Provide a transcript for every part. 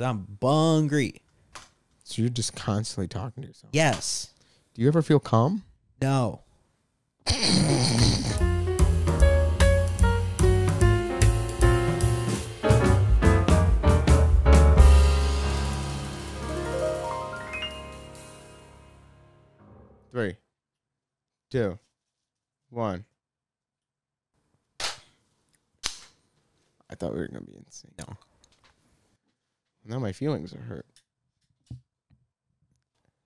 'Cause I'm hungry. So you're just constantly talking to yourself. Yes. Do you ever feel calm? No. Three, two, one. I thought we were gonna be insane. No. Now my feelings are hurt.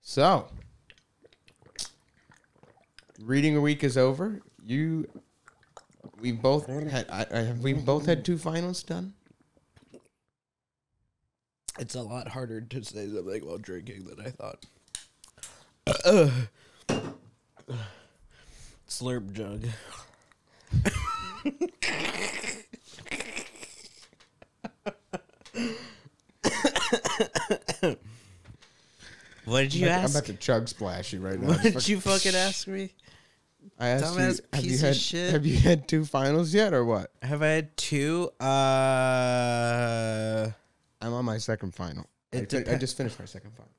So, reading a week is over. You, we both had. I, I, we both had two finals done. It's a lot harder to say something while drinking than I thought. Slurp jug. what did you I'm about, I'm about to chug splash you right now. What Just did you fucking ask me? I asked dumbass you, have you of had shit? have you had two finals yet or what? Have I had two? Uh, I'm on my second final. I, It fi- I just finished my second final.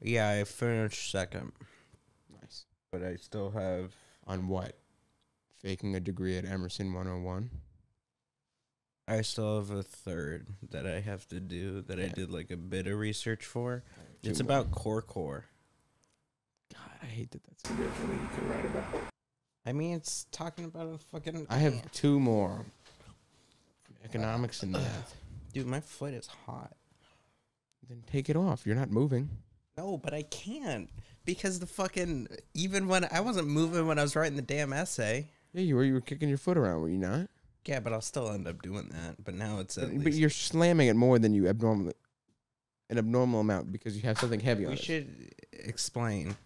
yeah, I finished second, Nice. but I still have. On what? Faking a degree at Emerson 101. I still have a third that I have to do that I did like a bit of research for. Two It's more. about core core. God, I hate that that's a good thing you can write about. I mean, it's talking about a fucking. I have two more. Economics and math. Dude, my foot is hot. Then take it off. You're not moving. No, but I can't because the fucking even when I wasn't moving when I was writing the damn essay. Yeah, you were. You were kicking your foot around, were you not? Yeah, but I'll still end up doing that. But now it's at But, but least. you're slamming it more than you abnormally, an abnormal amount because you have something heavy on we it. should explain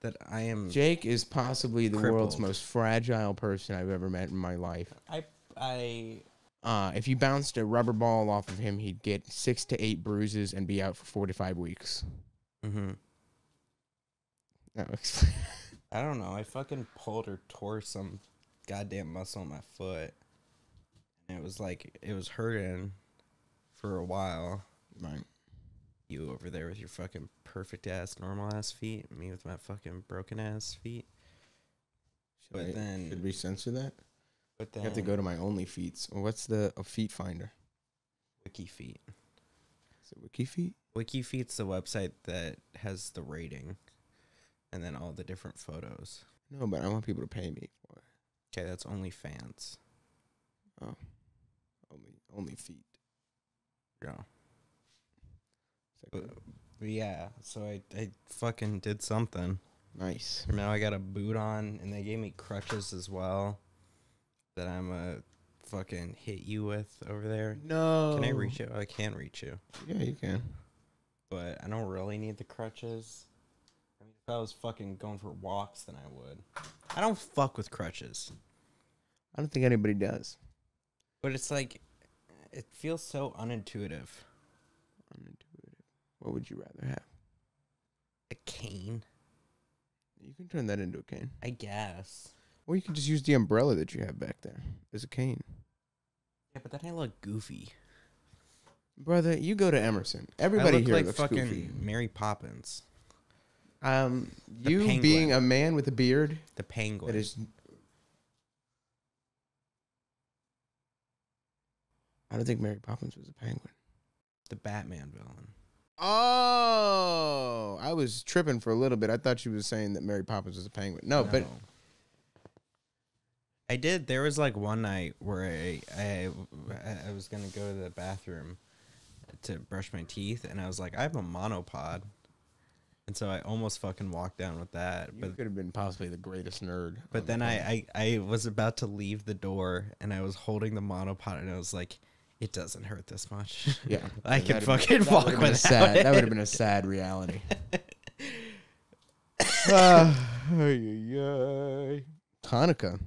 that I am. Jake is possibly the world's Crippled. most fragile person I've ever met in my life. I I Uh, if you bounced a rubber ball off of him, he'd get six to eight bruises and be out for four to five weeks. mm-hmm. No, explain. I don't know. I fucking pulled or tore some goddamn muscle in my foot. And it was like it was hurting for a while. right. You over there with your fucking perfect ass normal ass feet, me with my fucking broken ass feet. Should, But I- then- should we censor that? But then have to go to my only feet. What's the a feet finder? Wiki Feet. Is it Wiki Feet? Wiki Feet's the website that has the rating and then all the different photos. No, but I want people to pay me for it. Okay, that's OnlyFans. Oh, only feet. Yeah. But, uh, but yeah, so I, I fucking did something. Nice. Now I got a boot on, and they gave me crutches as well that I'm a fucking hit you with over there. No. Can I reach you? I can reach you, Yeah, you can. but I don't really need the crutches. I mean, if I was fucking going for walks, then I would. I don't fuck with crutches, I don't think anybody does. but it's like it feels so unintuitive. Unintuitive. What would you rather have? A cane, You can turn that into a cane. I guess. Or you can just use the umbrella that you have back there as a cane. Yeah, but that I look goofy. Brother, you go to Emerson. Everybody I look here like looks fucking goofy. Mary Poppins, Um, The you penguin. being a man with a beard the penguin. that is. I don't think Mary Poppins was a penguin. the Batman villain. Oh, I was tripping for a little bit. I thought she was saying that Mary Poppins was a penguin. No, but I did. There was like one night where I, I I was gonna go to the bathroom to brush my teeth, and I was like, I have a monopod, and so I almost fucking walked down with that. you But could have been possibly the greatest nerd. but then the I. I I was about to leave the door, and I was holding the monopod, and I was like, it doesn't hurt this much. yeah, I that can would've- fucking that walk would've without sad. That would have been a sad reality. Ay, ay, ay. Hanukkah.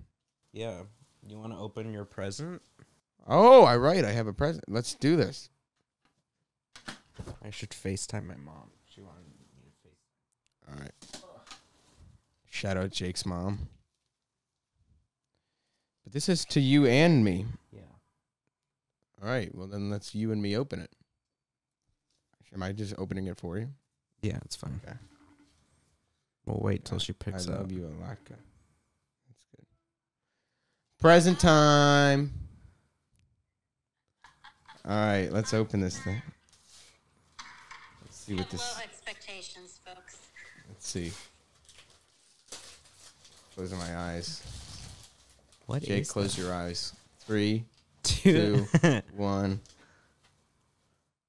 yeah. You want to open your present? Oh, I right. I have a present. Let's do this. I should FaceTime my mom. She wanted me to face. All right. Shout out Jake's mom. But this is to you and me. Yeah. All right. Well, then let's you and me open it. Am I just opening it for you? Yeah, it's fine. Okay. We'll wait till she picks I up. I love you, Alaka. That's good. Present time. All right, let's open this thing. Let's see what this. low expectations, folks. Let's see. Closing my eyes. What Jake, is close your eyes. Three, two two. one.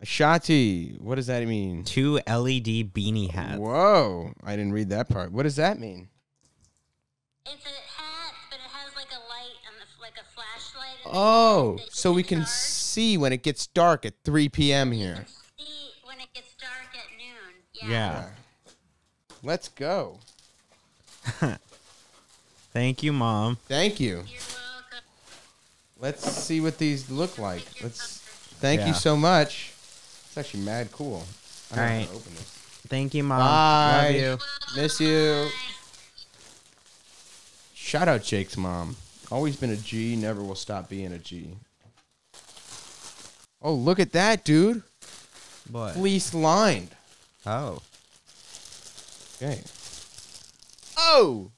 Ashati. What does that mean? two LED beanie hats? Whoa! I didn't read that part. What does that mean? It's a hat, but it has like a light and the, like a flashlight. Oh, back so we can charge. see when it gets dark at 3 p.m. here. see when it gets dark at noon. Yeah. Yeah. Let's go. Thank you, mom. Thank you. You're welcome. Let's see what these look like. Let's. Thank Yeah. you so much. It's actually mad cool. I don't Alright. open this. Thank you, mom. Bye. Love you. Miss you. Shout out Jake's mom. Always been a G. Never will stop being a G. Oh, look at that, dude. What? Fleece lined. Oh. Okay. Oh.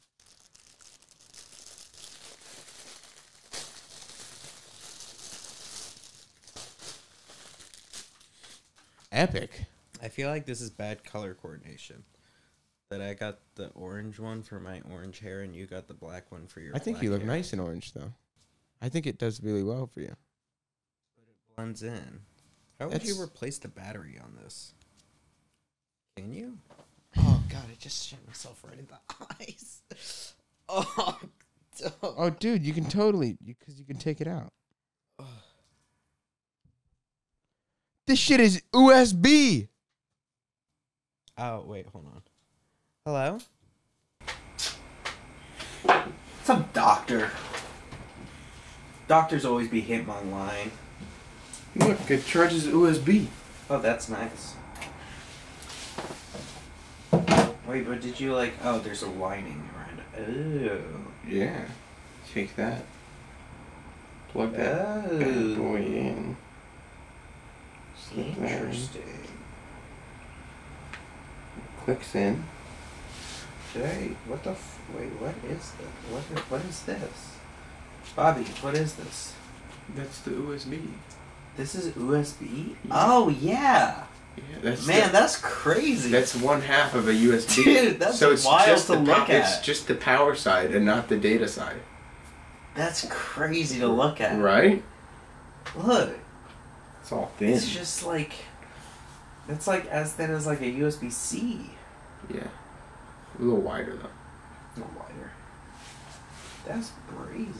Epic. I feel like this is bad color coordination. That I got the orange one for my orange hair and you got the black one for your I think black you look hair. nice in orange, though. I think it does really well for you. But it blends in. How would you That's- replace the battery on this? Can you? Oh god, I just shit myself right in the eyes. Oh, don't. Oh, dude, you can totally because you can take it out. This shit is USB. Oh, wait, hold on. Hello? What's up, doctor? Doctors always be hitting online. Look, it charges USB. Oh, that's nice. Wait, but did you like? Oh, there's a lining around it. Oh. Yeah. Take that. Plug that that bad boy in. Interesting. Clicks in. Jay, what the? F- wait, what is this? What? What is this? Bobby, what is this? That's the USB. This is USB. Yeah. Oh yeah, Yeah, that's man, the- that's crazy. that's one half of a USB. Dude, that's so it's wild just to the look pow- It's just the power side and not the data side, that's crazy to look at. right? Look, It's all thin. it's just like it's like as thin as like a USB C. yeah, a little wider though. No wider. That's crazy.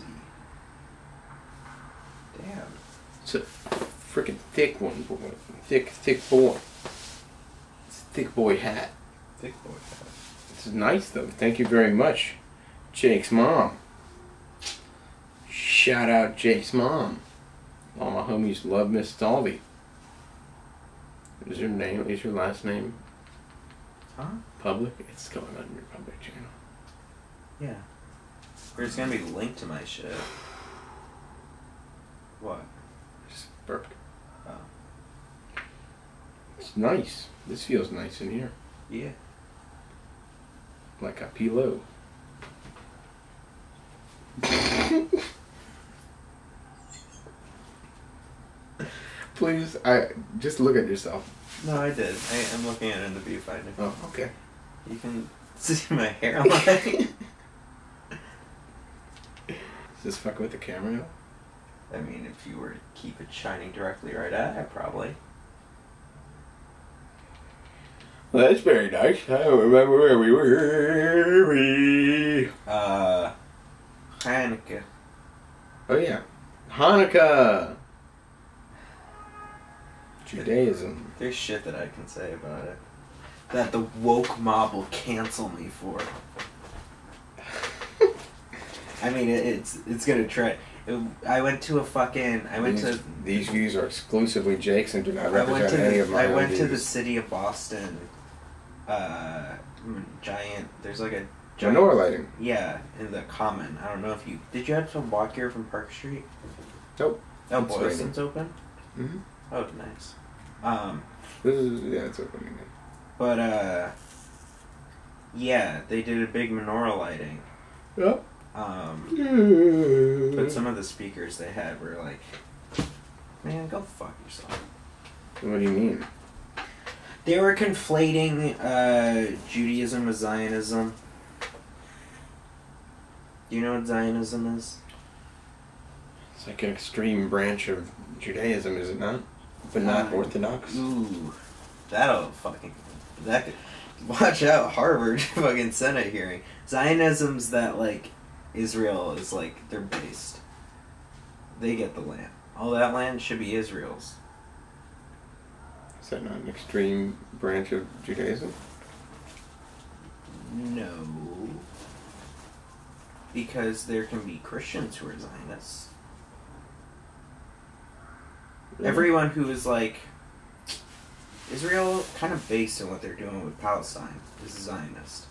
Damn. It's a freaking thick one, boy. thick, thick boy. It's a thick boy hat. Thick boy. It's nice though. Thank you very much, Jake's mom. Shout out Jake's mom. All my homies love Miss Stalvey. Is your name? Is your last name Huh? public? It's going on your public channel. Yeah. Or it's gonna be linked to my shit. What? Just burped. Oh. It's nice. This feels nice in here, Yeah. like a pillow. Please, I just look at yourself. No, I did. I, I'm looking at it in the viewfinder. Oh, okay. You can see my hairline. Is this fucking with the camera? I mean, if you were to keep it shining directly right at it, probably. Well, that's very nice. I don't remember where we were. Uh, Hanukkah. Oh yeah, Hanukkah. Judaism. There's shit that I can say about it. That the woke mob will cancel me for. I mean, it, it's it's gonna try. It, I went to a fucking. I went these, to. these views are exclusively Jake's and do not represent any the, of my I went to the city of Boston. Uh, mm, giant. There's like a giant. Menorah lighting. Yeah, in the common. I don't know if you did. You have to walk here from Park Street. Nope. Oh, Boylston's open. Mm-hmm. Oh, nice. Um, This is yeah, it's opening. But uh, yeah, they did a big menorah lighting. Yep. Um, but some of the speakers they had were like, man, go fuck yourself. What do you mean? They were conflating uh, Judaism with Zionism. Do you know what Zionism is? It's like an extreme branch of Judaism, is it not? But not Orthodox. Ooh, that'll fucking that could watch out Harvard fucking Senate hearing. Zionism's that like Israel is like they're based. They get the land. All that land should be Israel's. Is that not an extreme branch of Judaism? No. Because there can be Christians who are Zionists. Mm-hmm. Everyone who is like Israel kind of based on what they're doing with Palestine is a Zionist.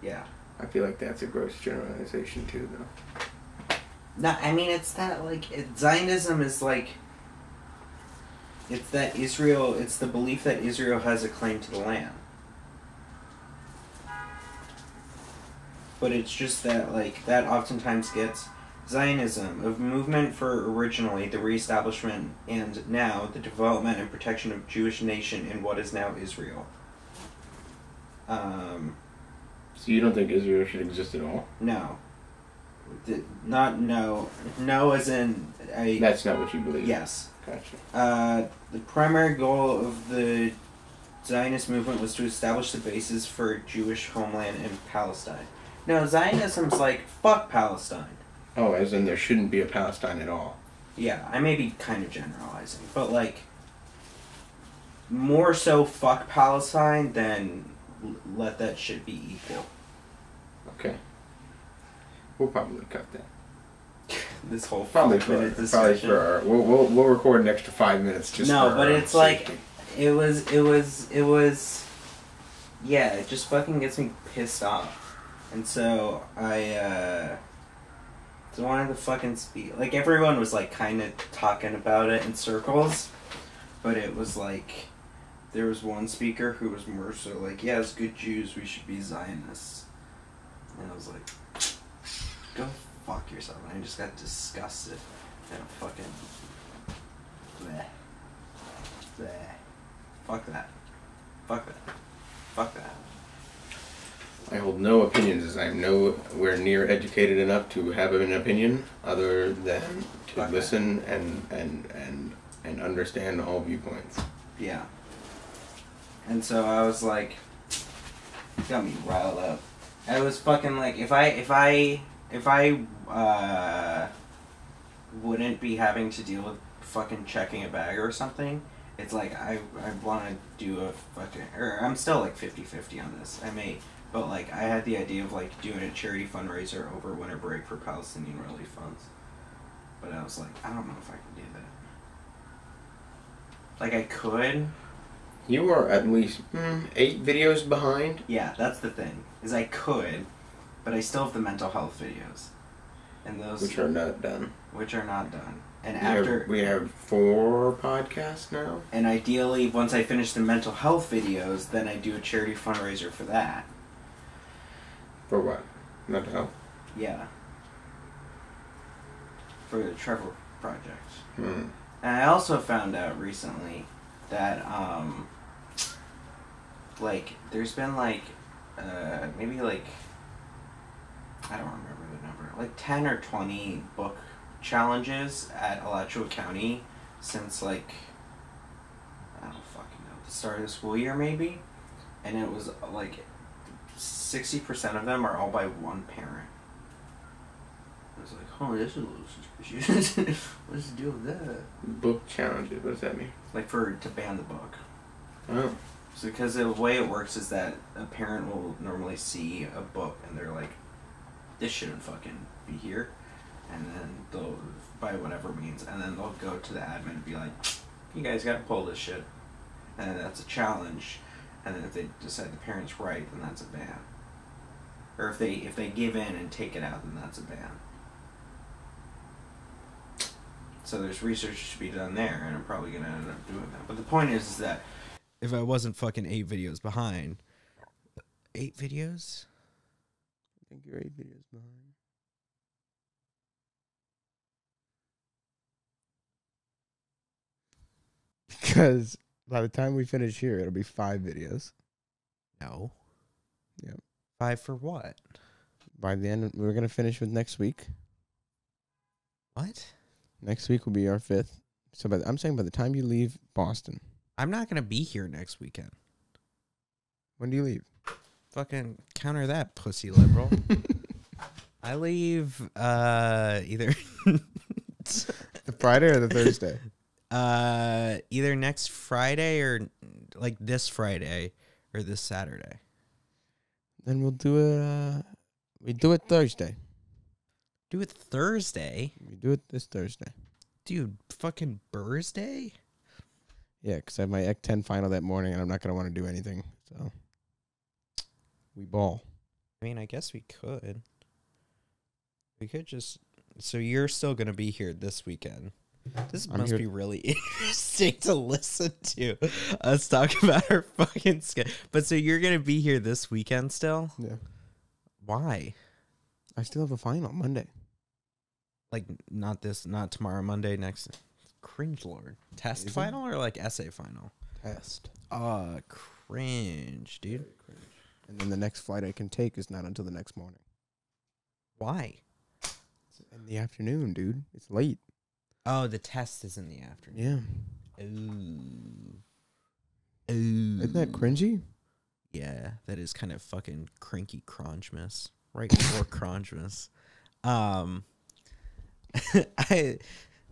Yeah. I feel like that's a gross generalization too, though. No, I mean it's that like it, Zionism is like it's that Israel. It's the belief that Israel has a claim to the land. But it's just that like that oftentimes gets Zionism, a movement for originally the reestablishment and now the development and protection of Jewish nation in what is now Israel. Um, So you don't think Israel should exist at all? no. The- not no. No as in a That's not what you believe. yes. Gotcha. Uh, the primary goal of the Zionist movement was to establish the basis for Jewish homeland in Palestine. No, Zionism's like fuck Palestine. Oh, as in there shouldn't be a Palestine at all. Yeah, I may be kind of generalizing, but like more so fuck Palestine than let that shit be equal. Okay. We'll probably cut that. This whole Probably for, minute probably discussion. for our, we'll, we'll, we'll record an extra five minutes just No, but it's like- safety. It was, it was, it was, yeah, it just fucking gets me pissed off. And so I, uh, so wanted to fucking speak. Like, everyone was, like, kind of talking about it in circles, but it was like, there was one speaker who was more so like, yeah, as good Jews, we should be Zionists. And I was like, go fuck yourself. And I just got disgusted. And fucking, bleh. Bleh. Fuck that. Fuck that. Fuck that. I hold no opinions as I'm nowhere near educated enough to have an opinion other than to that. listen and, and, and, and understand all viewpoints. Yeah. And so I was like, got me riled up. I was fucking like, if I, if I, if I, uh, wouldn't be having to deal with fucking checking a bag or something, it's like I, I want to do a fucking, or I'm still like 50-50 on this. I may, but like I had the idea of like doing a charity fundraiser over winter break for Palestinian relief funds. But I was like, I don't know if I can do that. Like I could, You are at least mm, eight videos behind. Yeah, that's the thing. Is I could, but I still have the mental health videos, and those Which are not done. which are not done. And We have- after, we have four podcasts now. and ideally, once I finish the mental health videos, then I do a charity fundraiser for that. For what? Not health. Yeah. For the Trevor Project. Hmm. And I also found out recently that um like there's been like uh maybe like I don't remember the number, like 10 or 20 book challenges at Alachua County since like I don't fucking know, the start of the school year maybe. And it was uh, like 60% of them are all by one parent. I was like, oh, this is a little suspicious. What's the deal with that? Book challenges. What does that mean? Like for to ban the book. Oh. So because the way it works is that a parent will normally see a book and they're like, this shouldn't fucking be here, and then they'll by whatever means, and then they'll go to the admin and be like, you guys got to pull this shit, and then that's a challenge, and then if they decide the parent's right, then that's a ban. Or if they if they give in and take it out, then that's a ban. So there's research to be done there, and I'm probably gonna end up doing that. But the point is, is that if I wasn't fucking eight videos behind, eight videos, I think you're eight videos behind. Because by the time we finish here, it'll be five videos. no. Yep. Five for what? By the end, we're gonna finish with next week. What? Next week will be our fifth. So, by the, I'm saying by the time you leave Boston, I'm not gonna be here next weekend. when do you leave? Fucking counter that, pussy liberal. I leave uh either The Friday or the Thursday? uh either next Friday or like this Friday or this Saturday. then we'll do it. Uh, we do it Thursday. Do it Thursday, We do it this Thursday. dude. Fucking Thursday. Yeah, because I have my Ec 10 final that morning, and I'm not gonna want to do anything. So we ball. I mean, I guess we could. We could just. So you're still gonna be here this weekend. This I'm must here- be really interesting to listen to us talk about our fucking schedule. But so you're gonna be here this weekend still? Yeah. Why? I still have a final Monday. Like not this, not tomorrow, Monday next. Cringe lord. Test Is it? final or like essay final? Test. Ah, cringe, dude. Cringe. And then the next flight I can take is not until the next morning. Why? It's in the afternoon, dude. It's late. Oh, the test is in the afternoon. Yeah. Ooh. Ooh. Isn't that cringy? Yeah, that is kind of fucking cranky crunchmas. Right before crunchmas. Um I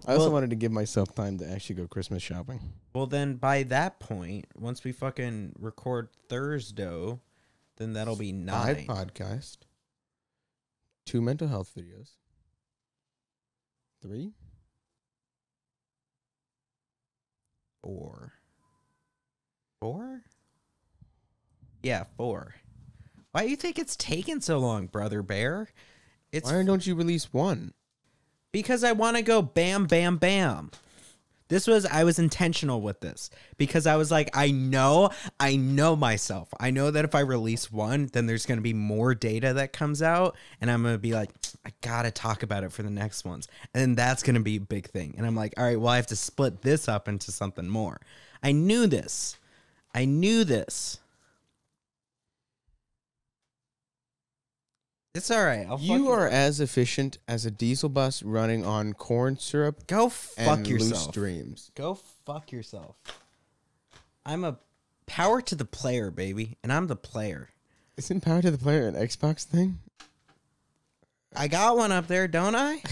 I also Well- wanted to give myself time to actually go Christmas shopping. well then by that point, once we fucking record Thursday, then that'll be Five nine. podcast, two mental health videos, three. Four. Four? Yeah, four. Why do you think it's taking so long, brother bear? It's Why don't you release one? Because I want to go bam, bam, bam. This was, I was intentional with this because I was like, I know, I know myself. I know that if I release one, then there's to be more data that comes out. And I'm to be like, I got to talk about it for the next ones. And that's to be a big thing. And I'm like, all right, well, I have to split this up into something more. I knew this. I knew this. It's all right. I'll You are as efficient as a diesel bus running on corn syrup go fuck and yourself. loose dreams. Go fuck yourself. I'm a power to the player, baby, and I'm the player. Isn't power to the player an Xbox thing? I got one up there, don't I?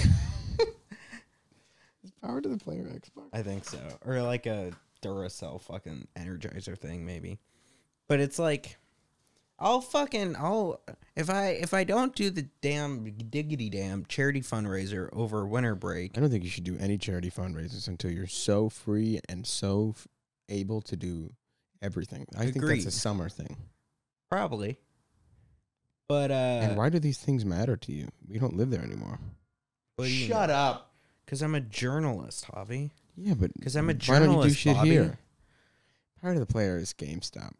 Is power to the player Xbox? I think so. Or like a Duracell fucking energizer thing, maybe. But it's like I'll fucking I'll if I if I don't do the damn diggity damn charity fundraiser over winter break, I don't think you should do any charity fundraisers until you're so free and so f- able to do everything. I think that's a summer thing. probably. But uh and why do these things matter to you? We don't live there anymore. Shut up. Because I'm a journalist, hobby. Yeah, but cuz I'm a journalist. why don't you do shit Bobby. here? Power to the player is GameStop.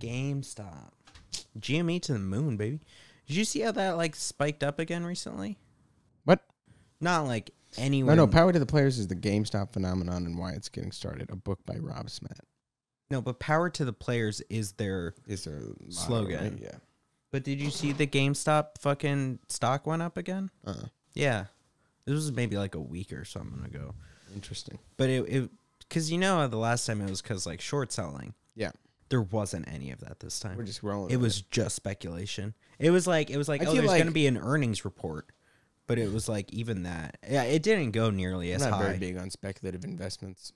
GameStop. GME to the moon, baby. Did you see how that like spiked up again recently? What? Not like anywhere. no. No. Power to the players is the GameStop phenomenon and why it's getting started. A book by Rob Smet no, but power to the players is their. is their motto, Slogan. right? Yeah. But did you see the GameStop fucking stock went up again? Uh. Yeah, this was maybe like a week or something ago. Interesting. But it, it, because you know the last time it was because like short selling. Yeah. There wasn't any of that this time. We're just rolling. It with was just speculation. It was like it was like I oh, feel there's like- going to be an earnings report, but it was like even that. Yeah, it didn't go nearly I'm as not very high. big on speculative investments.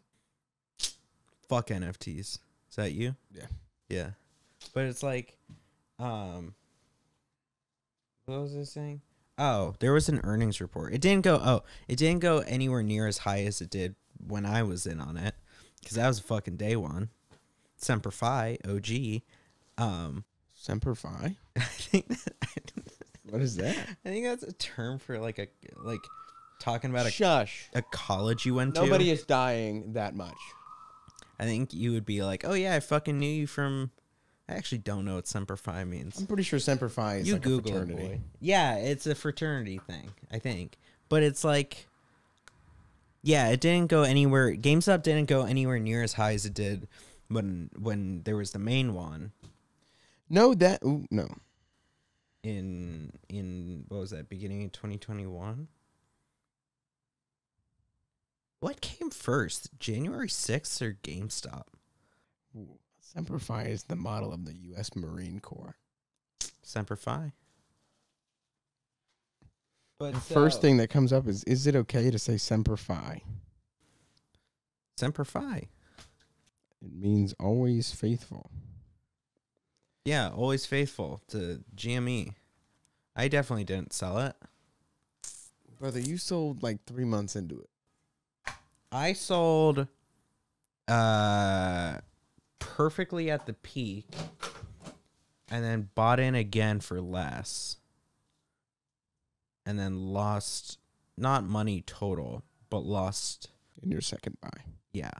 Fuck NFTs. Is that you? Yeah. Yeah, but it's like, um, what was I saying? Oh, there was an earnings report. It didn't go. Oh, it didn't go anywhere near as high as it did when I was in on it, because that was a fucking day one. Semper Fi, OG. Um, Semper Fi. I think that, What is that? I think that's a term for like a like talking about a, Shush. a college you went to. Nobody is dying that much. I think you would be like, oh yeah, I fucking knew you from. I actually don't know what Semper Fi means. I'm pretty sure Semper Fi is you like Google a fraternity. boy. Yeah, it's a fraternity thing, I think. But it's like, yeah, it didn't go anywhere. GameStop didn't go anywhere near as high as it did when when there was the main one No, that ooh, no. in in what was that beginning of 2021. What came first, January 6th or GameStop? Ooh, Semper Fi is the model of the U.S. Marine Corps. Semper Fi. But The first uh, thing that comes up is: Is it okay to say Semper Fi? Semper Fi. It means always faithful. Yeah, always faithful to GME. I definitely didn't sell it. Brother, you sold like three months into it. I sold uh perfectly at the peak and then bought in again for less. And then lost not money total, but lost in your second buy. yeah.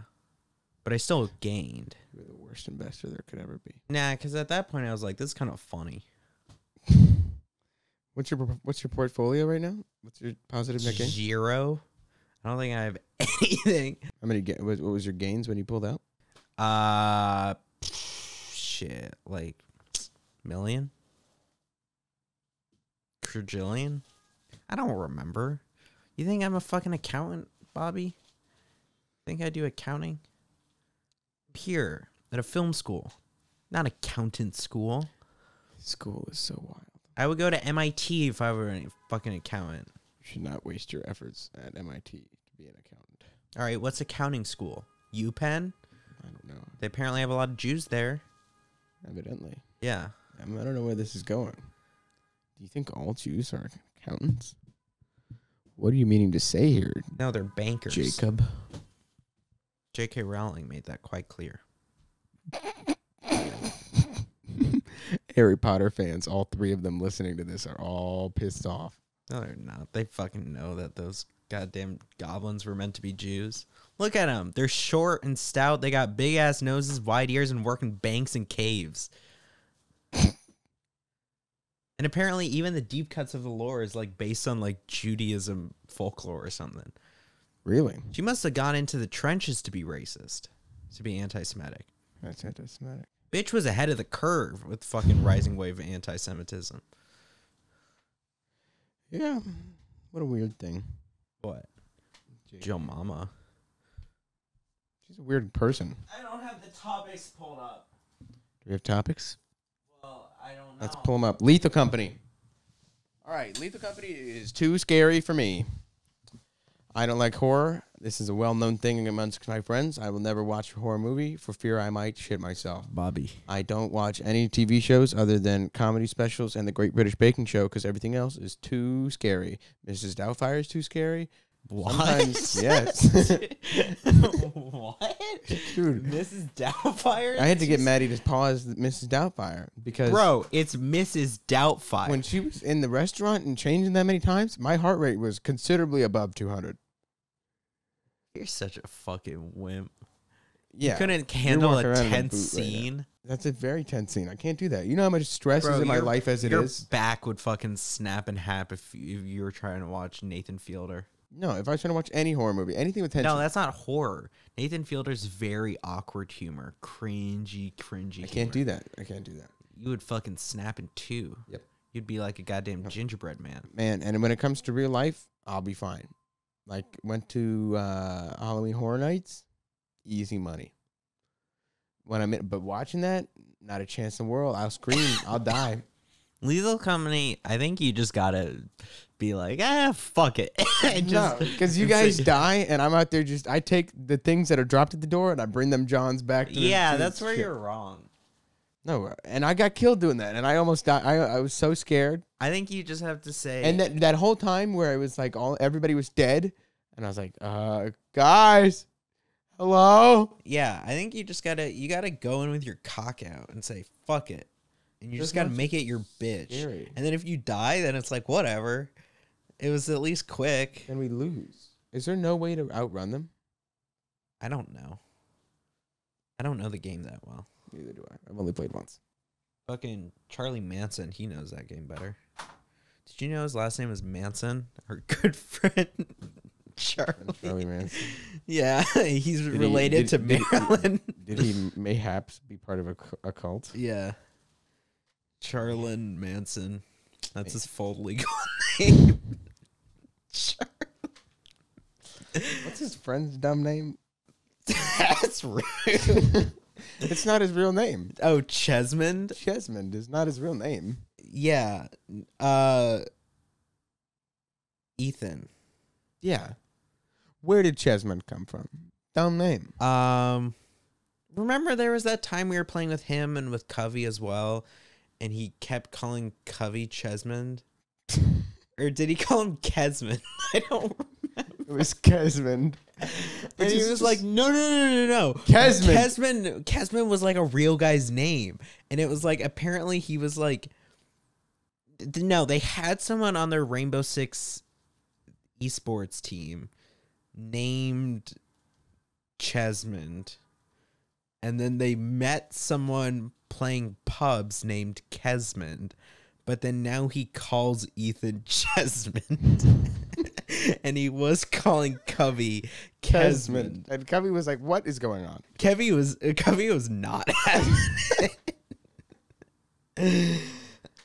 But I still gained. You're the worst investor there could ever be. Nah, cuz at that point I was like this is kind of funny. What's your what's your portfolio right now? What's your positive net gain? Zero. I don't think I have anything. How many? Ga- what, what was your gains when you pulled out? Uh, shit, like million, quadrillion. I don't remember. You think I'm a fucking accountant, Bobby? Think I do accounting? Here at a film school, not accountant school. School is so wild. I would go to MIT if I were a fucking accountant. You should not waste your efforts at MIT to be an accountant. All right, what's accounting school? UPenn. I don't know. They apparently have a lot of Jews there. Evidently, Yeah. I, mean, I don't know where this is going. Do you think all Jews are accountants? What are you meaning to say here, No, they're bankers. Jacob? J.K. Rowling made that quite clear. Harry Potter fans, all three of them listening to this, are all pissed off. No, they're not. They fucking know that those goddamn goblins were meant to be Jews. Look at them. They're short and stout. They got big ass noses, wide ears, and work in banks and caves. and apparently, even the deep cuts of the lore is like based on like Judaism folklore or something. Really? She must have gone into the trenches to be racist, to be anti Semitic. That's anti-Semitic. Bitch was ahead of the curve with fucking rising wave of anti Semitism. Yeah. What a weird thing. What? Jacob. Joe Mama. She's a weird person. I don't have the topics pulled up. Do we have topics? Well, I don't know. Let's pull them up. Lethal Company. All right, Lethal Company is too scary for me. I don't like horror. This is a well-known thing amongst my friends. I will never watch a horror movie for fear I might shit myself. Bobby. I don't watch any TV shows other than comedy specials and the Great British Baking Show because everything else is too scary. Mrs. Doubtfire is too scary. Sometimes- yes. what? Dude, Mrs. Doubtfire? I had to get Maddie to pause Mrs. Doubtfire because Bro, it's Mrs. Doubtfire. when she was in the restaurant and changing that many times, my heart rate was considerably above 200. You're such a fucking wimp. Yeah. You couldn't handle walking a around in a tense boot right now. scene. That's a very tense scene. I can't do that. You know how much stress Bro, is in my your- life as it your is. back would fucking snap in half if you, if you were trying to watch Nathan Fielder. No, if I was trying to watch any horror movie, anything with tension. No, that's not horror. Nathan Fielder's very awkward humor, cringy, cringy. I can't do that. I can't do that. You would fucking snap in two. Yep. You'd be like a goddamn gingerbread man. Man, and when it comes to real life, I'll be fine. Like went to uh Halloween Horror Nights, easy money. When I'm in, but watching that, not a chance in the world. I'll scream. I'll die. Lethal Company, I think you just gotta be like, ah, fuck it. And no, because you guys die, and I'm out there just. I take the things that are dropped at the door, and I bring them Johns back. to yeah, the that's where ship. you're wrong. No, and I got killed doing that, and I almost died. I, I was so scared, I think you just have to say, and that that whole time where it was like all everybody was dead, and I was like, uh, guys, hello. yeah, I think you just gotta, you gotta go in with your cock out and say, fuck it. And you just gotta make it your bitch. scary. And then if you die, then it's like, whatever. It was at least quick. and we lose. Is there no way to outrun them? I don't know. I don't know the game that well. Neither do I. I've only played once. Fucking Charlie Manson, he knows that game better. Did you know his last name is Manson? Our good friend Charlie. Charlie Manson. Yeah, he's he- related did- to did he- Marilyn. Did he mayhaps be part of a, cu- a cult? yeah. Charlin Manson. That's his full legal name. What's his friend's dumb name? That's rude. it's not his real name. Oh, Chesmond? Chesmond is not his real name. Yeah. Uh Ethan. Yeah. Where did Chesmond come from? Dumb name. Um, remember there was that time we were playing with him and with Covey as well, and he kept calling Covey Chesmond, or did he call him Kesmond? I don't. It was Chesmond. And he was like, no, no, no, no, no. Kesmond. Kesmond. Kesmond was like a real guy's name, and it was like apparently he was like. No, they had someone on their Rainbow Six esports team named Chesmond, and then they met someone playing pubs named Kesmond, but then now he calls Ethan Chesmond, and he was calling Covey Kesmond. And Covey was like, what is going on? Kevy was uh, Kevy was not having it.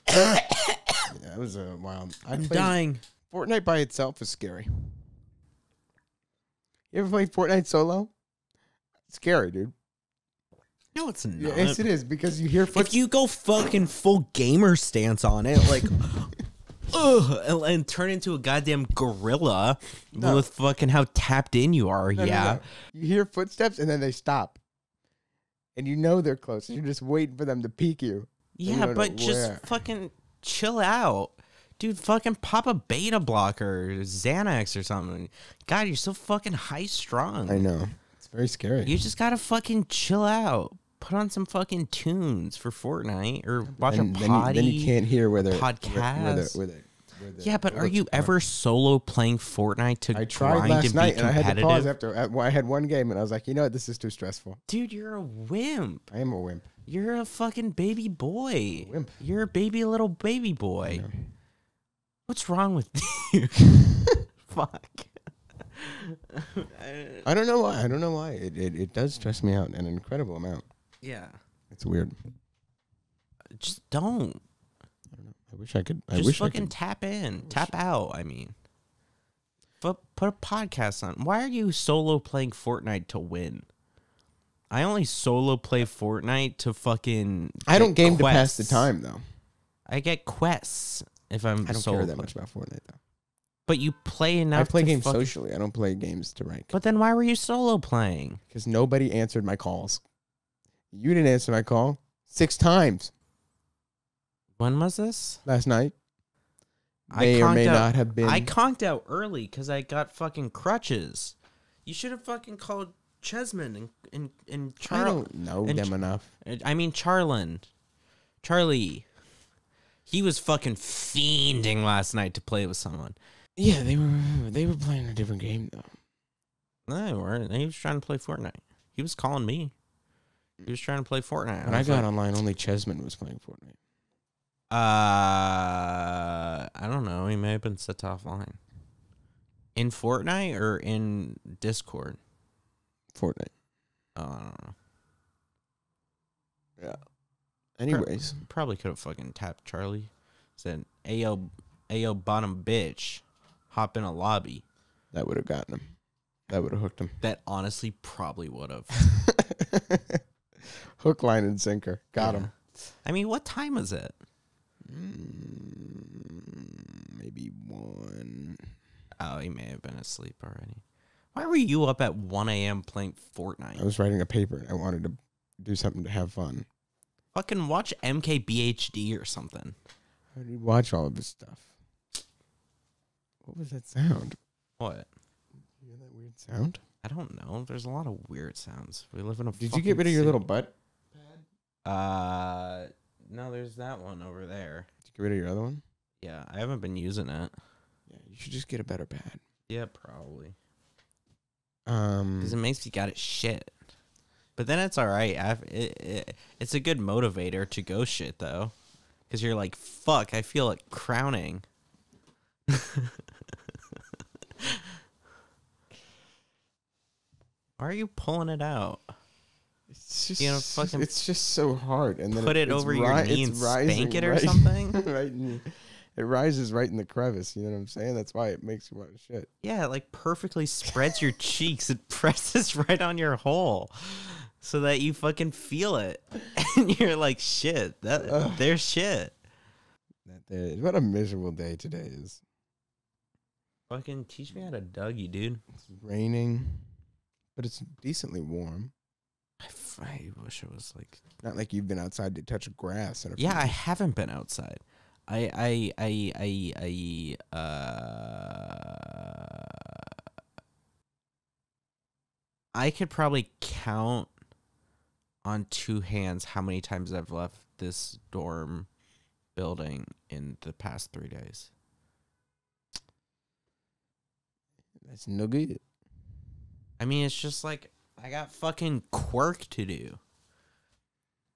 Yeah, it was a wild. I I'm dying. Fortnite by itself is scary. You ever played Fortnite solo? Scary, dude. No, it's not. Yeah, yes, it is because you hear if you go fucking full gamer stance on it, like, ugh, and, and turn into a goddamn gorilla No. with fucking how tapped in you are, No, yeah. no. You hear footsteps and then they stop. And you know they're close. You're just waiting for them to peek you. Yeah, don't but just where. fucking chill out. Dude, fucking pop a beta blocker, Xanax or something. God, you're so fucking high strung. I know. It's very scary. You just gotta fucking chill out. Put on some fucking tunes for Fortnite or watch and a then, potty. you, then you can't hear where they're where, where, the, podcast. where, the, where the yeah, but are you ever solo playing Fortnite to I tried last night and I had to pause after I had one game and I was like, you know what, this is too stressful. Dude, you're a wimp. I am a wimp. You're a fucking baby boy. Wimp. You're a baby little baby boy. What's wrong with you? Fuck. I don't know why. I don't know why. It, it it does stress me out an incredible amount. Yeah. It's weird. Just don't. I don't know. I wish I could. I Just wish I fucking could. tap in, tap out. I mean, but put a podcast on. Why are you solo playing Fortnite to win? I only solo play Fortnite to fucking. I don't game to pass the time though. I get quests if I'm. I don't solo care that play- much about Fortnite though. But you play enough. I play games socially. I don't play games to rank But then why were you solo playing? because nobody answered my calls. You didn't answer my call six times When was this? last night. I May or may conked out- not have been. I conked out early because I got fucking crutches. You should have fucking called Chesmond and and and I Charlie. don't know and them Ch- enough. I mean Charlin. Charlie. He was fucking fiending last night to play with someone. Yeah, they were they were playing a different game though. No, they weren't. He was trying to play Fortnite. He was calling me. He was trying to play Fortnite. When I was got like, online, only Chesmond was playing Fortnite. Uh, I don't know. He may have been set offline. In Fortnite or in Discord? Fortnite. Oh, I don't know. Yeah. Anyways, Probably could have fucking tapped Charlie. Said, "Ayo, ayo, bottom bitch, hop in a lobby." that would have gotten him. That would have hooked him. That honestly probably would have. Hook, line, and sinker. Got him. I mean, what time is it? Mm, maybe one. Oh, he may have been asleep already. Why were you up at 1 a.m. playing Fortnite? I was writing a paper and I wanted to do something to have fun. Fucking watch MKBHD or something. I did watch all of his stuff. What was that sound? What? You hear that weird sound? I don't know. There's a lot of weird sounds. We live in a. Did you get rid of your little butt pad? Uh, no. There's that one over there. Did you get rid of your other one? Yeah, I haven't been using it. Yeah, you should just get a better pad. Yeah, probably. Um, Because it makes you got it shit. But then it's all right. I've, it, it, it's a good motivator to go shit though, because you're like, fuck, I feel it crowning. Why are you pulling it out? it's just, you know, fucking it's just so hard. And then Put it it's over your ri- knee and spank it or right- something? right in, it rises right in the crevice. You know what I'm saying? That's why it makes you want to shit. Yeah, it like perfectly spreads your cheeks. It presses right on your hole, so that you fucking feel it, and you're like, shit, that Ugh. there's shit. That day, what a miserable day today is. Fucking teach me how to Dougie, dude. It's raining, but it's decently warm. I, f- I wish it was like. Not like you've been outside to touch grass. In a Yeah, I haven't been outside. I I I I I uh. I could probably count on two hands how many times I've left this dorm building in the past three days. That's no good. I mean, it's just like I got fucking quirk to do.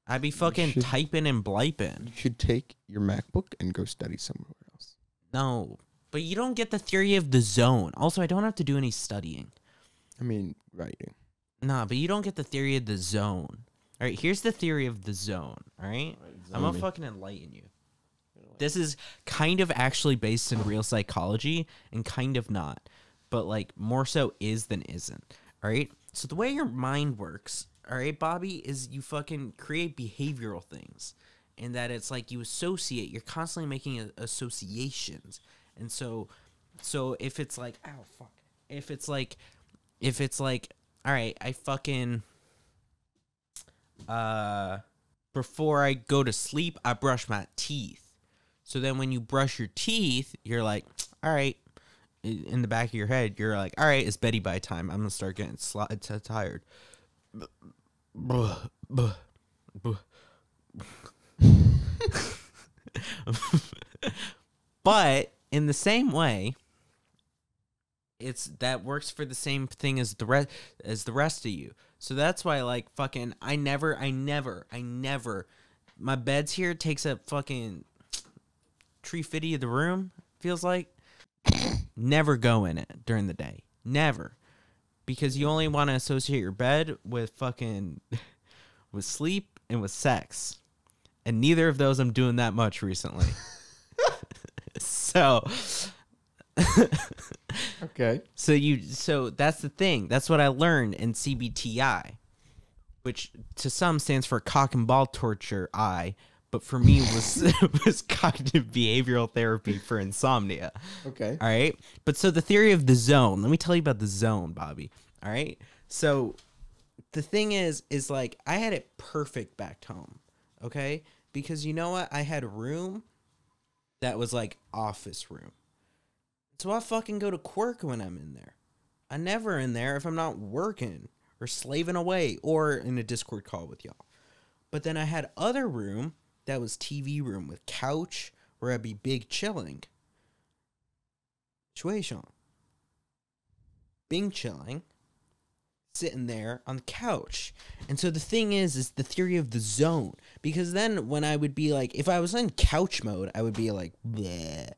I'd be fucking should- typing and bliping. You should take your MacBook and go study somewhere else. No, but you don't get the theory of the zone. Also, I don't have to do any studying. I mean, writing. Nah, but you don't get the theory of the zone. All right, here's the theory of the zone. All right, I'm gonna fucking enlighten you. This is kind of actually based in real psychology and kind of not, but like more so is than isn't. All right. So the way your mind works, all right, Bobby, is you fucking create behavioral things, and that it's like you associate. You're constantly making a- associations, and so, so if it's like, ow, fuck, if it's like, if it's like, all right, I fucking, uh, before I go to sleep, I brush my teeth. So then when you brush your teeth, you're like, all right, in the back of your head, you're like, all right, it's Betty by time. I'm gonna start getting sli- t- tired. But in the same way, it's that works for the same thing as the rest as the rest of you. So that's why like fucking I never I never I never my bed's here takes up fucking tree fifty of the room, feels like. Never go in it during the day. Never. Because you only want to associate your bed with fucking with sleep and with sex. And neither of those I'm doing that much recently. so Okay. so you so that's the thing. That's what I learned in CBTI, which to some stands for cock and ball torture I, but for me was was cognitive behavioral therapy for insomnia. Okay. All right. But so the theory of the zone, let me tell you about the zone, Bobby. All right. So the thing is, is like I had it perfect back home. Okay. Because you know what? I had a room that was like office room. So I fucking go to quirk when I'm in there. I never in there if I'm not working or slaving away or in a Discord call with y'all. But then I had other room that was TV room with couch where I'd be big chilling. Sean. Bing chilling. Sitting there on the couch. And so the thing is, is the theory of the zone. Because then when I would be like, if I was in couch mode, I would be like, bleh.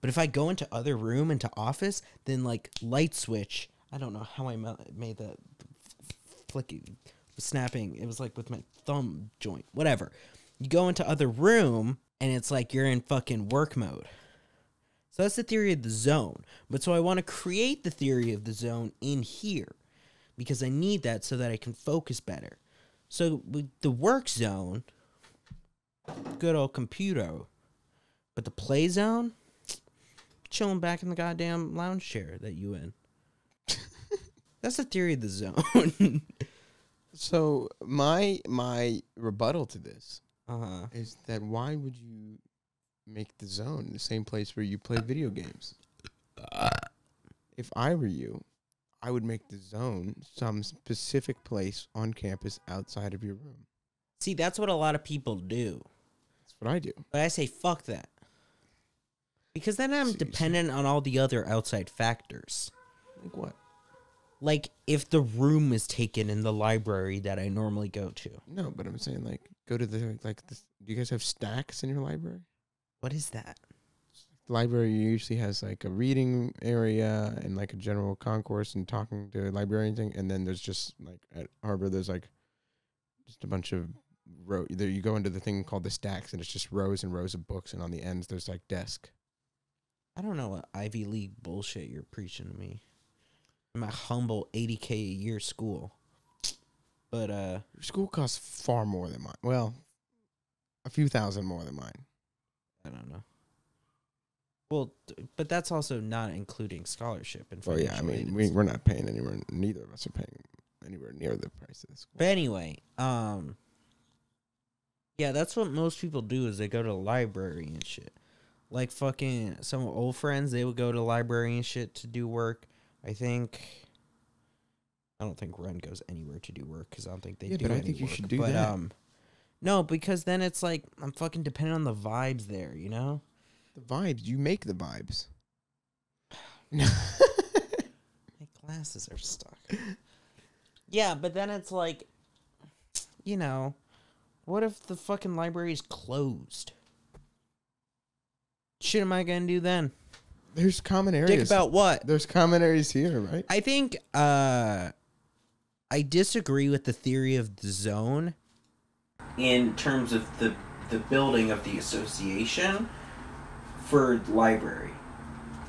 But if I go into other room, into office, then like light switch, I don't know how I made that flicky, snapping. It was like with my thumb joint, whatever. You go into other room, and it's like you're in fucking work mode. So that's the theory of the zone. But so I want to create the theory of the zone in here because I need that so that I can focus better. So with the work zone, good old computer. But the play zone, chilling back in the goddamn lounge chair that you in. That's the theory of the zone. So my my rebuttal to this uh huh. is that why would you make the zone the same place where you play video games? If I were you, I would make the zone some specific place on campus outside of your room. See, that's what a lot of people do. That's what I do. But I say fuck that. Because then I'm See- see- dependent on all the other outside factors. Like what? Like if the room is taken in the library that I normally go to. No, but I'm saying like go to the like. This, do you guys have stacks in your library? What is that? The library usually has like a reading area and like a general concourse and talking to librarians, thing, and then there's just like at Harvard, there's like just a bunch of row. There you go into the thing called the stacks, and it's just rows and rows of books, and on the ends there's like desk. I don't know what Ivy League bullshit you're preaching to me. My humble 80k a year school. But uh Your school costs far more than mine. Well, a few thousand more than mine. I don't know. Well, but that's also not including scholarship and Well, yeah, I mean we we're not paying anywhere. Neither of us are paying anywhere near the price of the school. But anyway, um Yeah, that's what most people do is they go to the library and shit. Like fucking some old friends, they would go to the library and shit to do work. I think I don't think Ren goes anywhere to do work because I don't think they Yeah, do but I think you work. should do but, that. Um, no, because then it's like I'm fucking dependent on the vibes there, you know. The vibes, you make the vibes. My glasses are stuck. yeah, but then it's like, you know, what if the fucking library is closed? Shit, am I gonna do then? There's common areas. Dick about what? There's common areas here, right? I think uh I disagree with the theory of the zone in terms of the the building of the association for library.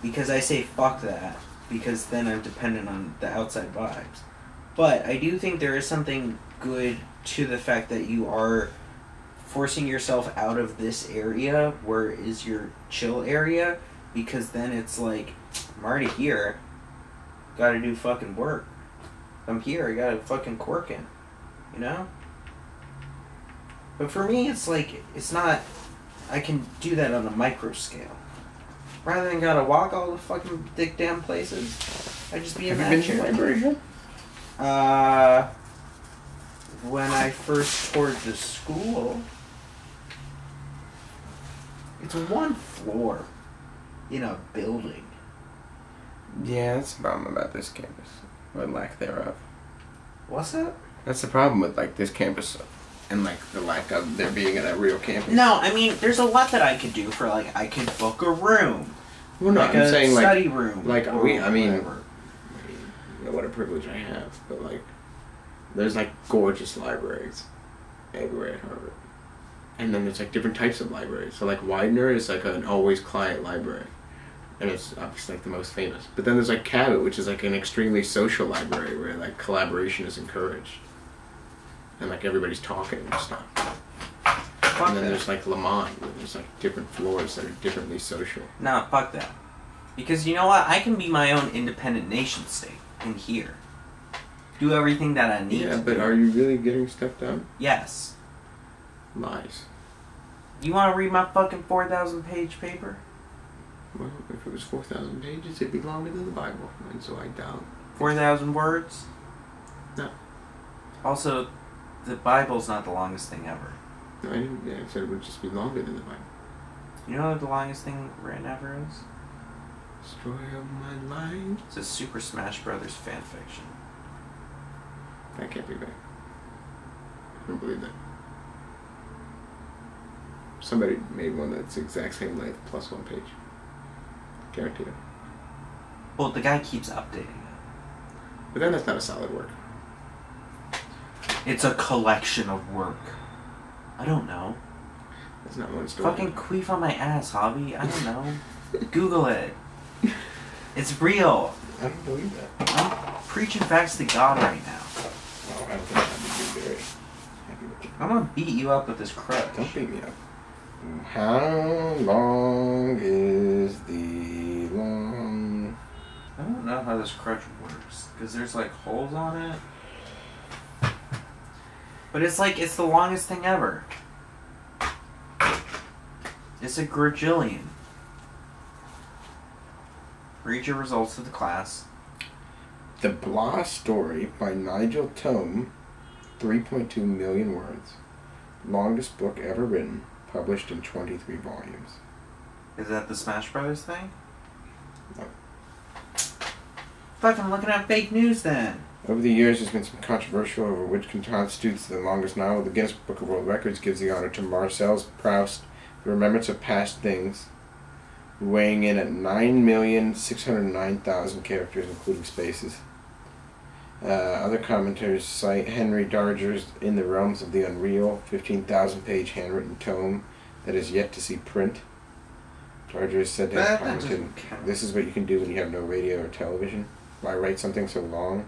Because I say fuck that because then I'm dependent on the outside vibes. But I do think there is something good to the fact that you are forcing yourself out of this area where is your chill area because then it's like I'm already here gotta do fucking work. I'm here, I gotta fucking quirk in. You know? But for me, it's like, it's not, I can do that on a micro scale. Rather than gotta walk all the fucking dick damn places, I just be in Have you been to chair. here? Uh, when I first toured the school, it's one floor in a building. Yeah, that's the problem about this campus, or lack thereof. What's that? That's the problem with like this campus, and like the lack of there being a real campus. No, I mean, there's a lot that I could do for like I could book a room, well, no, like I'm saying like study room, like, we- I mean- whatever. what a privilege I have, but like, there's like gorgeous libraries everywhere at Harvard, and then there's like different types of libraries. So like Widener is like an always quiet library, and it's obviously like the most famous. But then there's like Cabot, which is like an extremely social library where like collaboration is encouraged, and like everybody's talking and stuff. fuck and then that. there's like Lamont, where there's like different floors that are differently social. No, fuck that. Because you know what? I can be my own independent nation state in here. Do everything that I need Yeah, but do. are you really getting stuff done? yes. Lies. You want to read my fucking 4,000 page paper? Well, if it was 4,000 pages, it'd be longer than the Bible, and so I doubt. 4,000 words? No. Also, the Bible's not the longest thing ever. No, I didn't. I said it would just be longer than the Bible. You know what the longest thing written ever is? Story of my life. It's a Super Smash Brothers fan fiction. That can't be right. I don't believe that. Somebody made one that's the exact same length plus one page. Guaranteed it. Well, the guy keeps updating it. But then that's not a solid work. It's a collection of work. I don't know. That's not one story. Fucking queef on my ass, hobby. I don't know. Google it. It's real. I don't believe that. I'm preaching facts to God right now. Oh, I don't think I'd be very happy with you. I'm gonna beat you up with this crutch. Don't beat me up. How long is the long? I don't know how this crutch works because there's like holes on it. But it's like it's the longest thing ever. It's a grajillion. Read your results to the class. The Blah Story by Nigel Tomm, 3.2 million words. Longest book ever written, published in 23 volumes. Is that the Smash Brothers thing? No. Fuck, I'm looking at fake news then. Over the years, there's been some controversy over which constitutes the longest novel. The Guinness Book of World Records gives the honor to Marcel Proust, The Remembrance of Past Things, weighing in at 9,609,000 characters, including spaces. Uh, other commentators cite Henry Darger's In the Realms of the Unreal, 15,000 page handwritten tome that is yet to see print. Darger is said to have commented. This is what you can do when you have no radio or television. Why write something so long?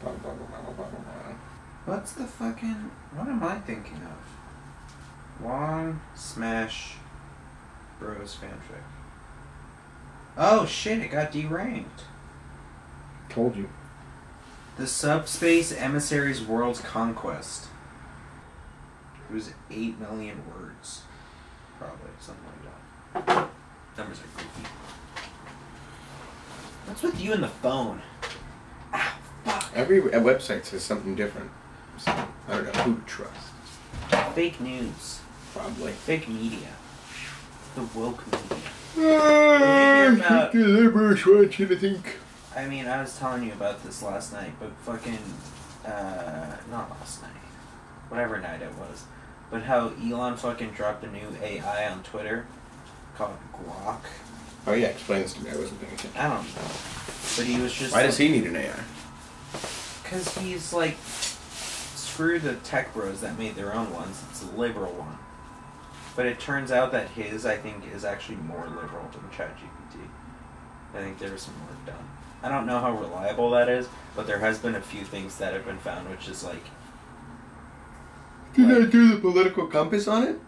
Blah, blah, blah, blah, blah, blah, blah. What's the fucking. What am I thinking of? Long Smash Bros fanfic. Oh shit, it got deranked. Told you. The Subspace Emissary's Worlds Conquest. It was 8 million words. Probably, something like that. Numbers are goofy. What's with you and the phone? Ah, fuck. Every website says something different. So I don't know who to trust. Fake news. Probably. Fake media. The woke media. about- Deliberate watching, I think. I mean, I was telling you about this last night, but fucking, uh, not last night, whatever night it was, but how Elon fucking dropped a new AI on Twitter called Grok. Oh yeah, explain this to me. I wasn't paying attention. I don't know, but he was just Why does he need an AI? Because he's like, screw the tech bros that made their own ones. It's a liberal one. But it turns out that his, I think, is actually more liberal than ChatGPT. I think there was some work done. I don't know how reliable that is, but there has been a few things that have been found, which is like, Did Like- they do the political compass on it?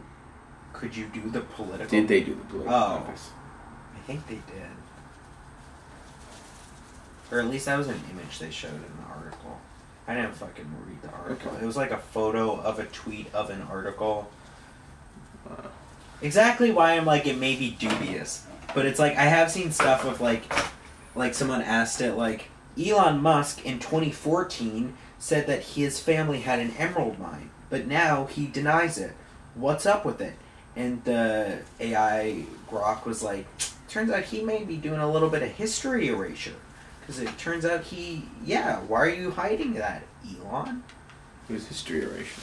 could you do the political? Did they do the political Oh. compass? I think they did. Or at least that was an image they showed in the article. I didn't fucking read the article. Okay. It was like a photo of a tweet of an article. Uh, Exactly why I'm like it may be dubious, but it's like I have seen stuff of like, like someone asked it like Elon Musk in 2014 said that his family had an emerald mine, but now he denies it. What's up with it? And the AI Grok was like, turns out he may be doing a little bit of history erasure, because it turns out he, yeah, why are you hiding that, Elon? it was history erasure.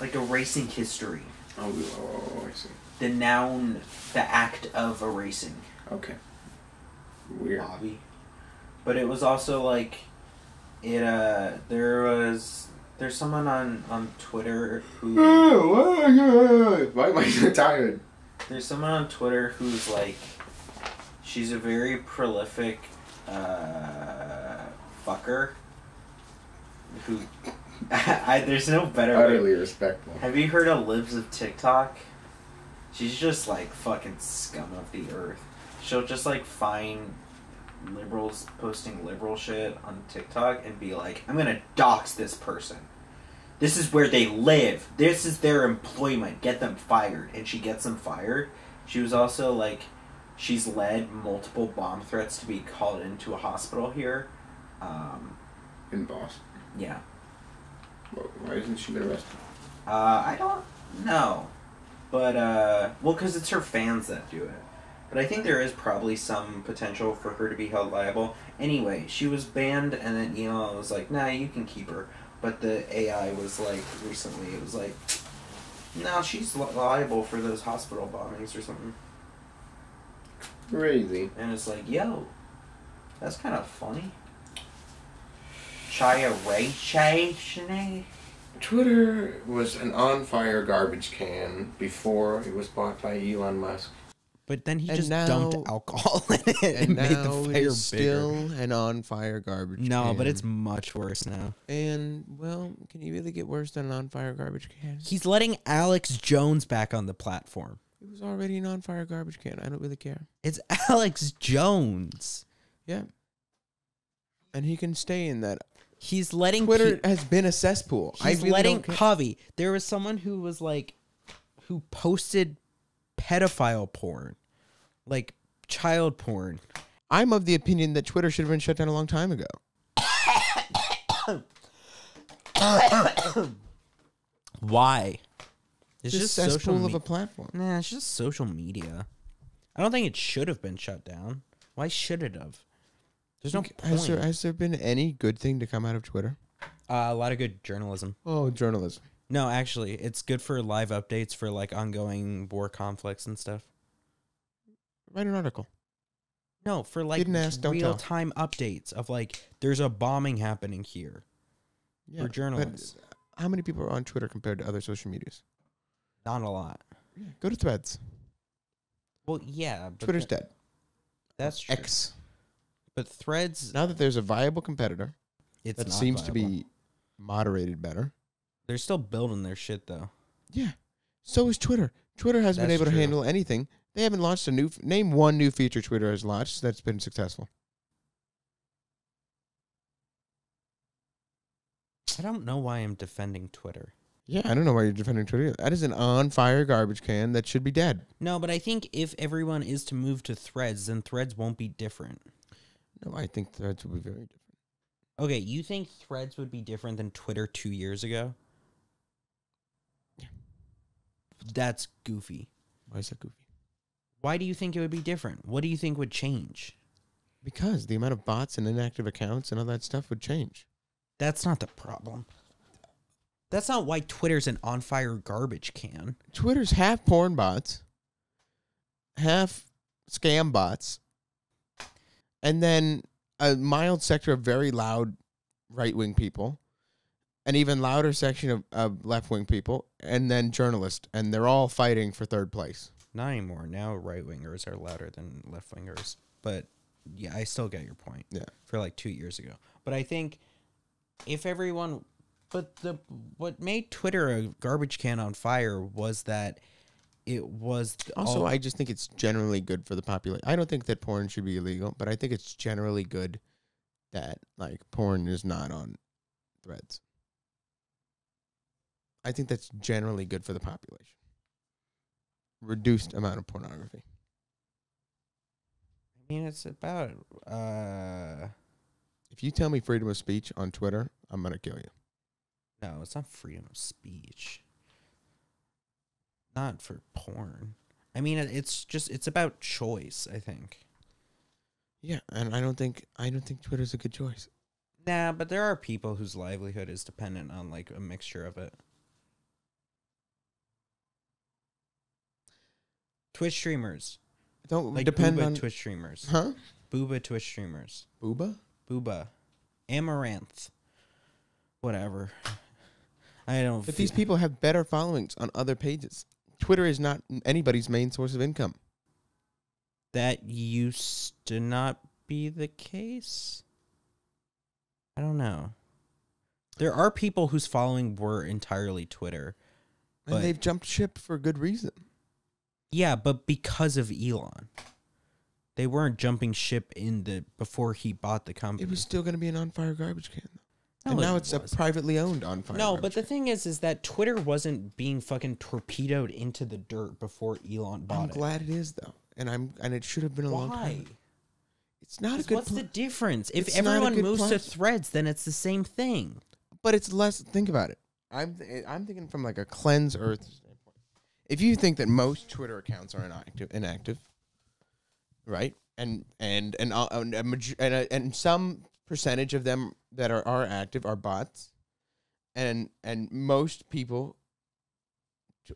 Like erasing history, Oh, oh, oh, oh I see. the noun, the act of erasing. Okay. Weird. Bobby. But it was also like it uh there was there's someone on on Twitter who. Why am I so tired? there's someone on Twitter who's like she's a very prolific uh fucker who I there's no better way Utterly respectful. Have you heard of Libs of TikTok? She's just like fucking scum of the earth. She'll just like find liberals posting liberal shit on TikTok and be like, I'm gonna dox this person. This is where they live. This is their employment. Get them fired. And she gets them fired. She was also like, she's led multiple bomb threats to be called into a hospital here. Um, In Boston. yeah. Wh- Why isn't she been arrested? Uh, I don't know, but uh, well, because it's her fans that do it. But I think there is probably some potential for her to be held liable. Anyway, she was banned, and then Elon was like, "Nah, you can keep her." But the AI was like, recently, it was like, "No, she's li- liable for those hospital bombings or something." Crazy. And it's like, "Yo, that's kind of funny." Chaya Ray Chay Twitter was an on fire garbage can before it was bought by Elon Musk. But then he And just now- dumped alcohol in it and, And made the fire bigger. still an on fire garbage No, but it's much worse now. And well, can you really get worse than an on fire garbage can? He's letting Alex Jones back on the platform. It was already an on fire garbage can. I don't really care. It's Alex Jones. Yeah. And he can stay in that. He's letting Twitter pe- has been a cesspool. I he's really letting. Xavi. There was someone who was like, who posted pedophile porn, like child porn. I'm of the opinion that Twitter should have been shut down a long time ago. Why? It's just just social. cesspool of a platform. nah, it's just social media. I don't think it should have been shut down. Why should it have? There's no point. Has there has there been any good thing to come out of Twitter? uh, a lot of good journalism. Oh, journalism. No, actually, it's good for live updates for like ongoing war conflicts and stuff. Write an article. No, for like Didn't ask, don't tell. real time updates of like there's a bombing happening here Yeah, for but uh, journalists. How many people are on Twitter compared to other social medias? Not a lot. Go to Threads. Well, yeah, but Twitter's dead. That's true. X. But Threads, Now that there's a viable competitor it's that not seems to viable. be moderated better. They're still building their shit though. Yeah. So is Twitter. Twitter hasn't been That's able to handle anything. They haven't launched a new f- name one new feature Twitter has launched that's been successful. I don't know why I'm defending Twitter. Yeah, I don't know why you're defending Twitter. That is an on fire garbage can that should be dead. No, but I think if everyone is to move to Threads, then Threads won't be different. No, I think Threads will be very different. Okay, you think Threads would be different than Twitter two years ago? Yeah. That's goofy. Why is that goofy? Why do you think it would be different? What do you think would change? Because the amount of bots and inactive accounts and all that stuff would change. That's not the problem. That's not why Twitter's an on fire garbage can. Twitter's half porn bots, half scam bots, and then a mild sector of very loud right wing people, an even louder section of, of left wing people, and then journalists, and they're all fighting for third place. Not anymore. Now right wingers are louder than left wingers. But yeah, I still get your point. Yeah. For like two years ago. But I think if everyone but the what made Twitter a garbage can on fire was that it was Also, all- I just think it's generally good for the population. I don't think that porn should be illegal, but I think it's generally good that like porn is not on threads. I think that's generally good for the population. Reduced amount of pornography. I mean it's about uh If you tell me freedom of speech on Twitter, I'm gonna kill you. no, it's not freedom of speech. Not for porn. I mean it's just it's about choice, I think. Yeah, and I don't think I don't think Twitter's a good choice. Nah, but there are people whose livelihood is dependent on like a mixture of it. Twitch streamers, Don't like depend Booba on Twitch streamers, huh? Booba Twitch streamers, Booba. Booba, Amouranth, whatever. I don't. But these people have better followings on other pages. Twitter is not anybody's main source of income. that used to not be the case. I don't know. There are people whose following were entirely Twitter. And they've jumped ship for good reason. Yeah, but because of Elon. They weren't jumping ship in the before he bought the company. It was still going to be an on fire garbage can. No, and now it's a wasn't. privately owned on fire. No, but the thing is is that Twitter wasn't being fucking torpedoed into the dirt before Elon bought I'm it. glad it is though, and I'm and it should have been a long time. It's not a good. What's pl- the difference? If It's everyone moves to threads, then it's the same thing. but it's less. Think about it. I'm th- I'm thinking from like a cleanse Earth. If you think that most Twitter accounts are inactive, inactive, right, and and and uh, and, a and, some percentage of them that are, are active are bots, and and most people,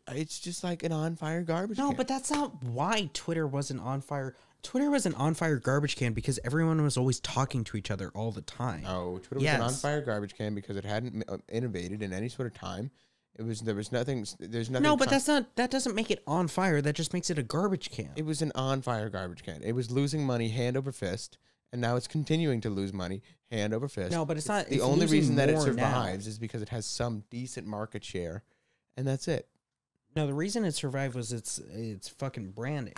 it's just like an on fire garbage. No, can. but that's not why Twitter wasn't on fire. Twitter was an on fire garbage can because everyone was always talking to each other all the time. No, Twitter was an on fire garbage can because it hadn't uh, innovated in any sort of time. It was there was nothing. There's nothing. no, but con- that's not that doesn't make it on fire. That just makes it a garbage can. It was an on fire garbage can. It was losing money hand over fist, and now it's continuing to lose money hand over fist. No, but it's not- The it's only reason that it more now. survives is because it has some decent market share, and that's it. no, the reason it survived was its its fucking branding.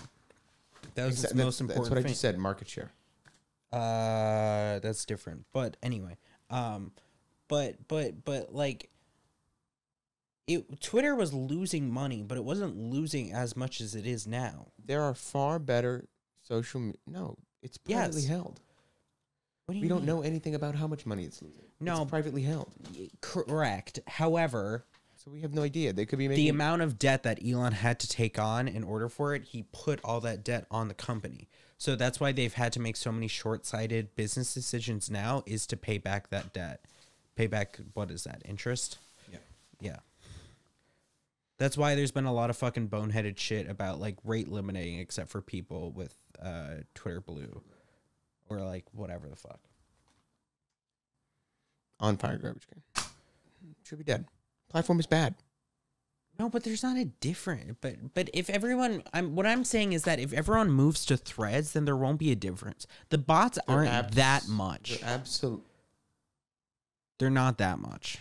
That was its that's, most important that's what I just said. Market share. Uh, that's different. But anyway, um, but but but like, it Twitter was losing money, but it wasn't losing as much as it is now. There are far better social. Me- no, it's privately Yes. held. What do you We don't know anything about how much money it's losing. No. it's privately held. Correct. However, So we have no idea. They could be making the amount of debt that Elon had to take on in order for it, he put all that debt on the company. So that's why they've had to make so many short-sighted business decisions now is to pay back that debt. Pay back what is that? Interest? Yeah. Yeah. That's why there's been a lot of fucking boneheaded shit about like rate limiting except for people with uh Twitter Blue or like whatever the fuck. on fire garbage can. Should be dead. Platform is bad. No, but there's not a different. But but if everyone, I'm what I'm saying is that if everyone moves to Threads, then there won't be a difference. The bots aren't abs- that much. They're. They're not that much.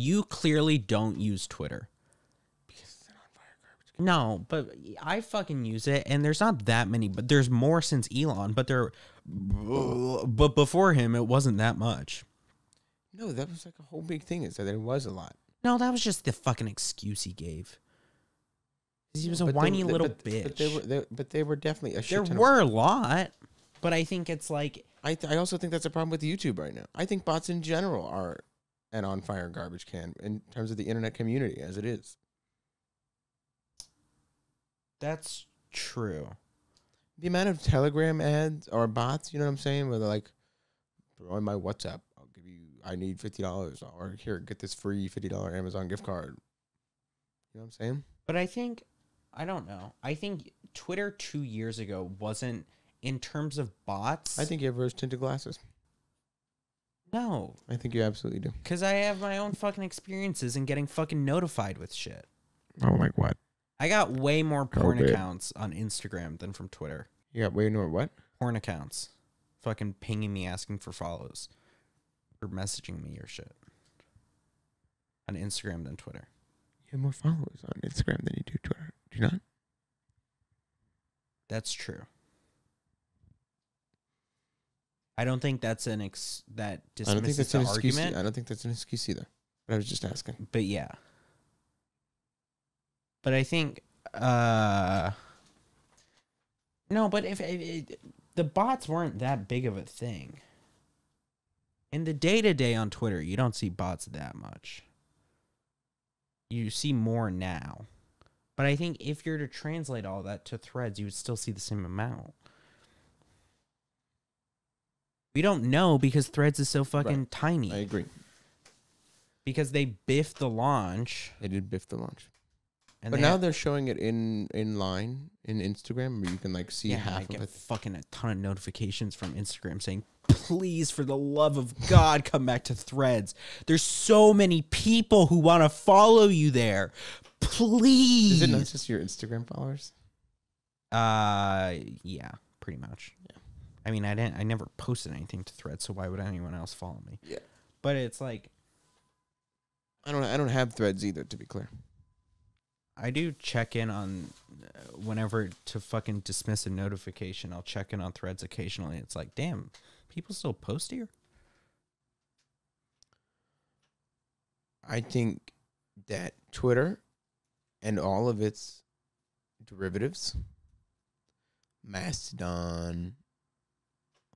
You clearly don't use Twitter. No, but I fucking use it, and there's not that many. But there's more since Elon. But there, but before him, it wasn't that much. No, that was like a whole big thing. Is that there was a lot. No, that was just the fucking excuse he gave. He was a But whiny they- little but, bitch. But they were, they, but they were definitely a shit there ton of- were a lot, but I think it's like I, th- I also think that's a problem with YouTube right now. I think bots in general are an on fire garbage can in terms of the internet community as it is. that's true. The amount of Telegram ads or bots, you know what I'm saying, where they're like, throw in my WhatsApp, I'll give you, I need fifty dollars, or here, get this free fifty dollar Amazon gift card. You know what I'm saying? But I think I don't know. I think Twitter two years ago wasn't in terms of bots. I think you have rose tinted glasses. No, I think you absolutely do. because I have my own fucking experiences and getting fucking notified with shit. Oh, like what? I got way more porn Okay. accounts on Instagram than from Twitter. You got way more what? Porn accounts, fucking pinging me asking for follows, or messaging me or shit on Instagram than Twitter. You have more followers on Instagram than you do Twitter. Do you not? That's true. I don't think that's an ex that I don't think dismisses that's the an excuse. argument. I don't think that's an excuse either. But I was just asking. but yeah. But I think uh no, but if it, the bots weren't that big of a thing. In the day to day on Twitter, you don't see bots that much. You see more now. But I think if you're to translate all that to threads, you would still see the same amount. We don't know because threads is so fucking tiny. I agree. because they biffed the launch. They did biff the launch. And but they now they're showing it in in line in Instagram where you can like see yeah, I half get of it. fucking a ton of notifications from Instagram saying, "Please, for the love of God, come back to Threads." There's so many people who want to follow you there. Please. Is it not just your Instagram followers? Uh, yeah, pretty much. Yeah. I mean, I didn't. I never posted anything to Threads, so why would anyone else follow me? Yeah. But it's like I don't I don't have threads either to be clear. I do check in on uh, whenever to fucking dismiss a notification. I'll check in on Threads occasionally. It's like, damn, people still post here. I think that Twitter and all of its derivatives, Mastodon,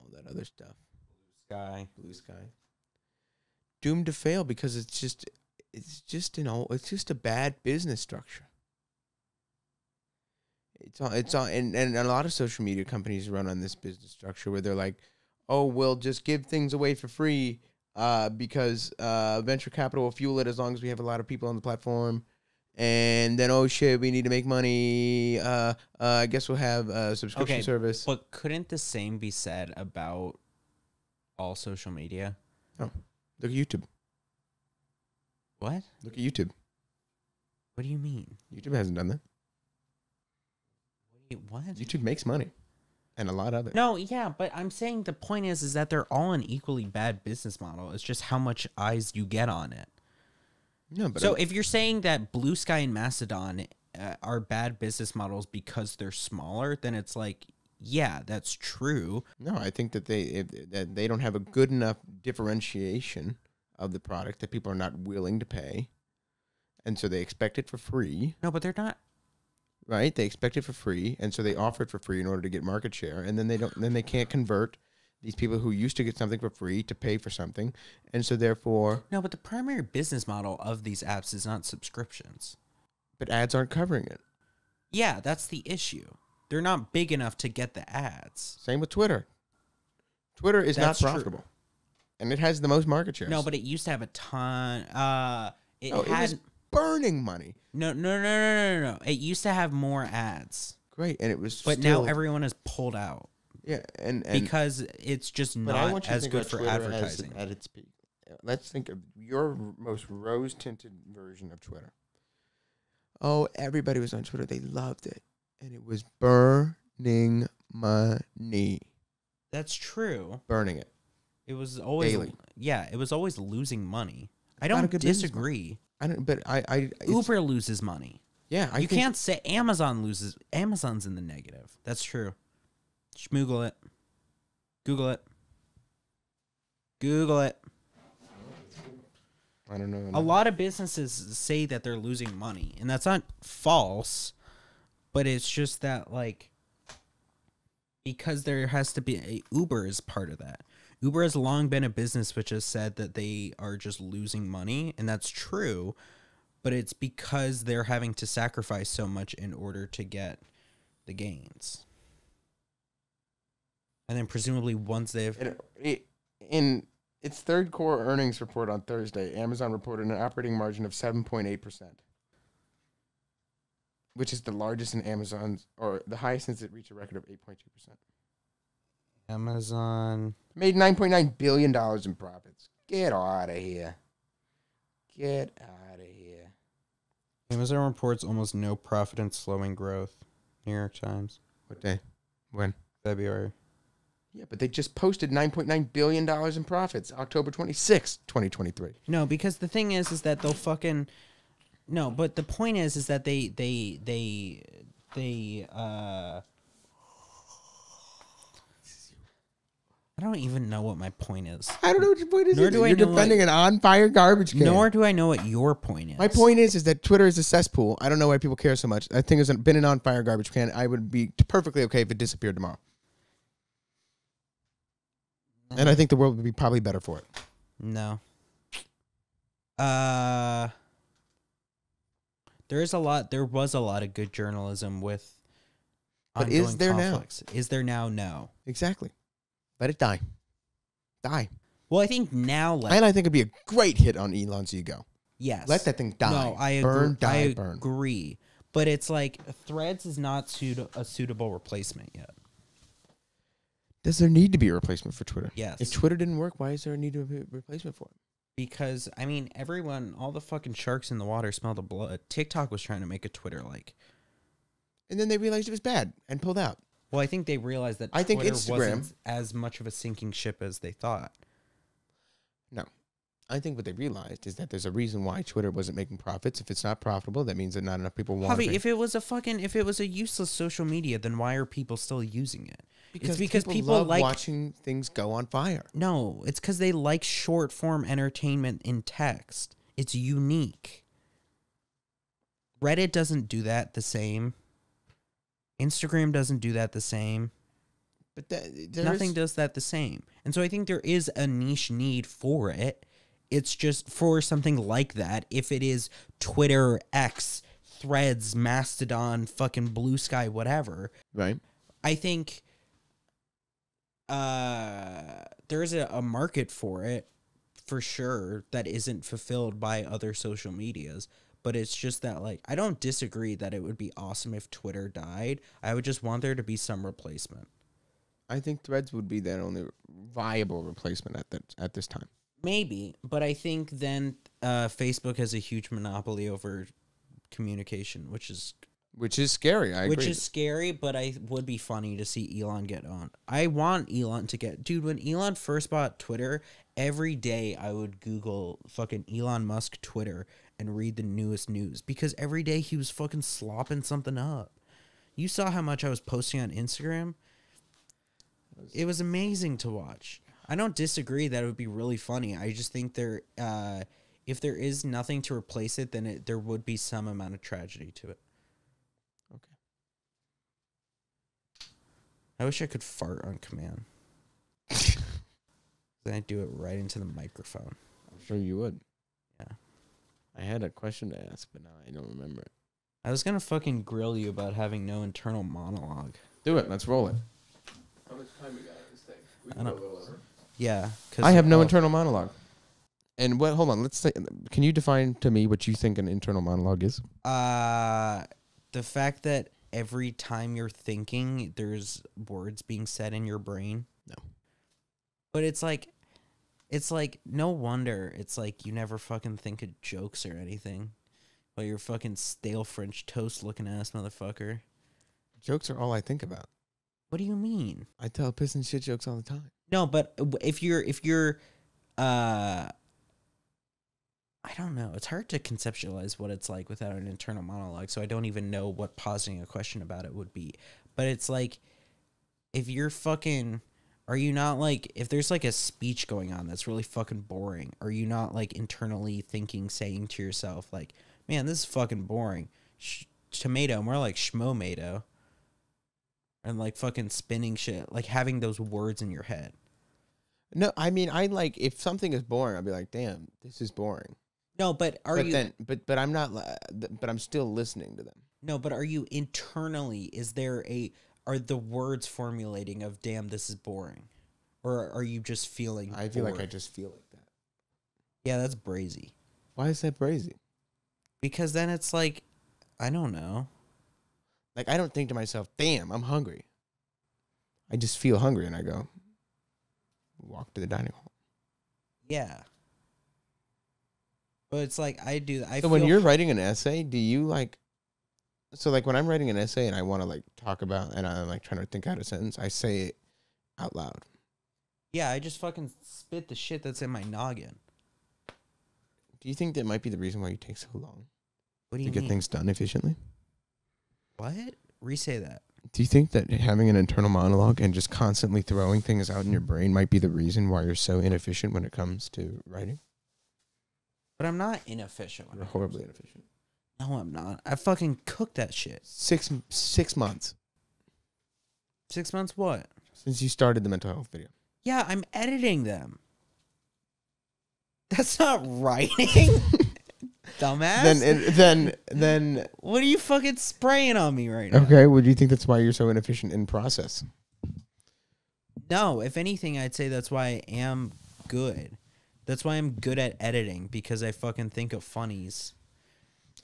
all that other stuff, Blue Sky. Blue Sky, doomed to fail because it's just it's just an all it's just a bad business structure. It's all it's all and, and a lot of social media companies run on this business structure where they're like, oh, we'll just give things away for free uh, because uh, venture capital will fuel it as long as we have a lot of people on the platform. And then, oh shit, we need to make money. Uh, uh, I guess we'll have a subscription Okay, service. But couldn't the same be said about all social media? Oh, Look at YouTube. What? Look at YouTube. What do you mean? YouTube hasn't done that. Wait, what? YouTube makes money, and a lot of it. No, yeah, but I'm saying the point is, is that they're all an equally bad business model. It's just how much eyes you get on it. No, but so if you're saying that Blue Sky and Mastodon uh, are bad business models because they're smaller, then it's like, yeah, that's true. No, I think that they if, that they don't have a good enough differentiation of the product that people are not willing to pay, and so they expect it for free, No, but they're not. right? They expect it for free, and so they offer it for free in order to get market share, and then they don't, then they can't convert these people who used to get something for free to pay for something, and so therefore, No, but the primary business model of these apps is not subscriptions. but ads aren't covering it. Yeah, that's the issue. They're not big enough to get the ads. Same with Twitter. Twitter is That's not true. profitable, and it has the most market share. No, but it used to have a ton. Uh, it No, it was burning money. no, no, no, no, no, no. It used to have more ads, Great, and it was. but still, now everyone is pulled out yeah, and, and because it's just not want you to as good for Twitter as- advertising. at its peak. Let's think of your most rose tinted version of Twitter. Oh, everybody was on Twitter. They loved it. And it was burning money. That's true. Burning it. It was always Daily. yeah. It was always losing money. I don't good business model. disagree. I don't, but I, I, Uber loses money. yeah, I you think- can't say Amazon loses. Amazon's in the negative. That's true. Schmoogle it. Google it. Google it. I don't know. A lot of businesses say that they're losing money, and that's not false, but it's just that like because there has to be a, Uber is part of that. Uber has long been a business which has said that they are just losing money, and that's true, but it's because they're having to sacrifice so much in order to get the gains. And then presumably once they've In, it- in its third core earnings report on Thursday, Amazon reported an operating margin of 7.8%, which is the largest in Amazon's, or the highest since it reached a record of 8.2%. Amazon Made $9.9 billion in profits. Get out of here. Get out of here. Amazon reports almost no profit and slowing growth. New York Times, What day? When? February. Yeah, but they just posted $9.9 billion in profits October 26, 2023. No, because the thing is, is that they'll fucking no. But the point is, is that they they they they uh. I don't even know what my point is. I don't know what your point is. Nor either. do I You're know what- defending an on-fire garbage can. Nor do I know what your point is. My point is, is that Twitter is a cesspool. I don't know why people care so much. I think it's been an on-fire garbage can. I would be perfectly okay if it disappeared tomorrow, and I think the world would be probably better for it. No. Uh there is a lot there was a lot of good journalism with But is there now? Is there now? No. Exactly. Let it die. Die. Well, I think now let and I think it'd be a great hit on Elon's ego. yes. Let that thing die. No, I burn, agree. die, I burn. agree. But it's like Threads is not suit- a suitable replacement yet. Does there need to be a replacement for Twitter? Yes. If Twitter didn't work, why is there a need to be a replacement for it? because I mean everyone all the fucking sharks in the water smell the blood. Uh, TikTok was trying to make a Twitter like And then they realized it was bad and pulled out. well, I think they realized that I think Twitter Instagram- wasn't as much of a sinking ship as they thought. No. I think what they realized is that there's a reason why Twitter wasn't making profits. If it's not profitable, that means that not enough people want Xavi, if it was a fucking if it was a useless social media, then why are people still using it? it's because people, people, love like watching things go on fire. no, it's because they like short form entertainment in text. It's unique. Reddit doesn't do that the same. Instagram doesn't do that the same. But that, Nothing does that the same. And so I think there is a niche need for it. It's just for something like that. If it is Twitter, X, Threads, Mastodon, fucking Blue Sky, whatever, right. I think uh, there's a, a market for it for sure that isn't fulfilled by other social medias. But it's just that, like, I don't disagree that it would be awesome if Twitter died. I would just want there to be some replacement. I think Threads would be that only viable replacement at that at this time. Maybe, but I think then uh, Facebook has a huge monopoly over communication, which is Which is scary. I which agree. is scary. But I would be funny to see Elon get on. I want Elon to get, dude. When Elon first bought Twitter, every day I would Google fucking Elon Musk Twitter and read the newest news because every day he was fucking slopping something up. You saw how much I was posting on Instagram. It was amazing to watch. I don't disagree that it would be really funny. I just think there, uh, if there is nothing to replace it, then it, there would be some amount of tragedy to it. Okay. I wish I could fart on command. Then I do it right into the microphone. I'm sure you would. Yeah. I had a question to ask, but now I don't remember it. I was gonna fucking grill you about having no internal monologue. Do it. Let's roll it. How much time we got on this thing? We I don't- go a little over. Yeah, I have no internal monologue. And what? Hold on. Let's say. Can you define to me what you think an internal monologue is? Uh, the fact that every time you're thinking, there's words being said in your brain. No. But it's like, it's like no wonder it's like you never fucking think of jokes or anything. While you're fucking stale French toast looking ass motherfucker. Jokes are all I think about. What do you mean? I tell piss and shit jokes all the time. No, but if you're if you're uh I don't know. It's hard to conceptualize what it's like without an internal monologue, so I don't even know what pausing a question about it would be. But it's like if you're fucking are you not like if there's like a speech going on that's really fucking boring, are you not like internally thinking saying to yourself like, "Man, this is fucking boring." Sh- tomato, more like schmomato. And like fucking spinning shit, like having those words in your head. No, I mean I like if something is boring, I'll be like, damn, this is boring. No, but are but you then, but but I'm not. But I'm still listening to them. no, but are you internally? Is there a are the words formulating of "damn, this is boring," or are you just feeling? I feel like I just feel like that. yeah, that's brazy. Why is that crazy? Because then it's like, I don't know. Like I don't think to myself, damn, I'm hungry. I just feel hungry and I go walk to the dining hall. Yeah. But it's like I do. I so when you're writing an essay, do you like so like when I'm writing an essay and I want to like talk about and I'm like trying to think out a sentence, I say it out loud. yeah, I just fucking spit the shit that's in my noggin. Do you think that might be the reason why you take so long What do to you get things done efficiently? What? Resay that. Do you think that having an internal monologue and just constantly throwing things out in your brain might be the reason why you're so inefficient when it comes to writing? But I'm not inefficient. when You're horribly inefficient. No, I'm not. I fucking cooked that shit. Six six months Six months. What? since you started the mental health video. Yeah, I'm editing them. That's not writing, dumbass. Then then then what are you fucking spraying on me right now? okay. Well, do you think that's why you're so inefficient in process? No, if anything, I'd say that's why I am good. That's why I'm good at editing because I fucking think of funnies.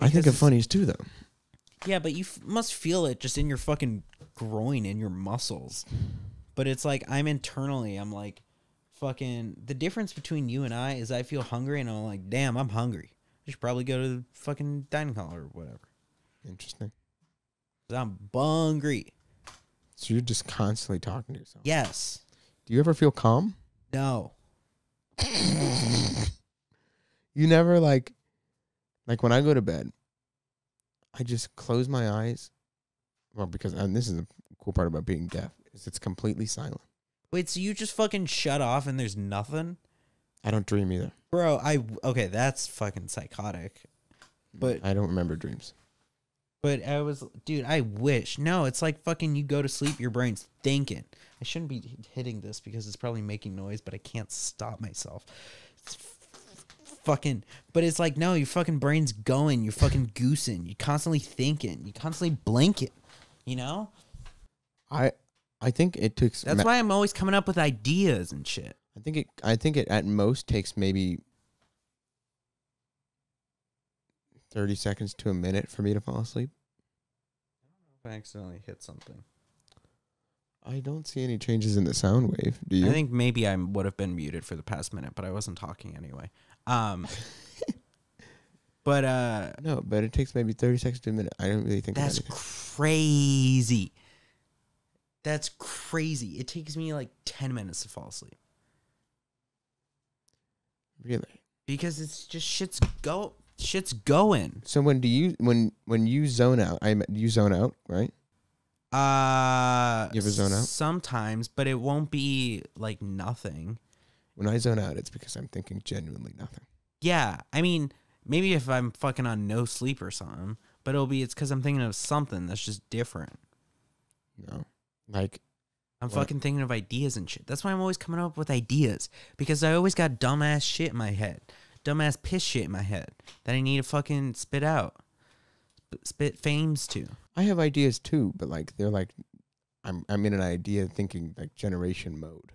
I think of funnies too, though. Yeah, but you f- must feel it just in your fucking groin and your muscles. But it's like I'm internally, I'm like, fucking. The difference between you and I is I feel hungry and I'm like, damn, I'm hungry. I should probably go to the fucking dining hall or whatever. Interesting. 'Cause I'm hungry. So you're just constantly talking to yourself. Yes. Do you ever feel calm? No. You never like, like when I go to bed, I just close my eyes. Well, because and this is the cool part about being deaf is it's completely silent. Wait, so you just fucking shut off and there's nothing? I don't dream either, Bro, I. Okay, that's fucking psychotic. But I don't remember dreams. But I was, dude, I wish. No, it's like fucking you go to sleep, your brain's thinking. I shouldn't be hitting this because it's probably making noise, but I can't stop myself. It's fucking, but it's like, no, your fucking brain's going, you're fucking goosing, you're constantly thinking, you constantly blinking, you know? I I think it takes. That's why I'm always coming up with ideas and shit. I think it. I think it at most takes maybe thirty seconds to a minute for me to fall asleep. I don't know if I accidentally hit something. I don't see any changes in the sound wave. Do you? I think maybe I would have been muted for the past minute, but I wasn't talking anyway. Um, but uh, no, but it takes maybe thirty seconds to a minute. I don't really think That's crazy. That's crazy. It takes me like 10 minutes to fall asleep really. because it's just shit's go shit's going. So when do you when when you zone out? I you zone out, right? Uh You ever zone out? Sometimes, but it won't be like nothing. When I zone out, it's because I'm thinking genuinely nothing. Yeah, I mean, maybe if I'm fucking on no sleep or something, but it'll be it's cuz I'm thinking of something that's just different. No, like I'm What? fucking thinking of ideas and shit. That's why I'm always coming up with ideas because I always got dumbass shit in my head, dumbass piss shit in my head that I need to fucking spit out, Sp- spit fames to. I have ideas too, but like they're like, I'm I'm in an idea thinking like generation mode.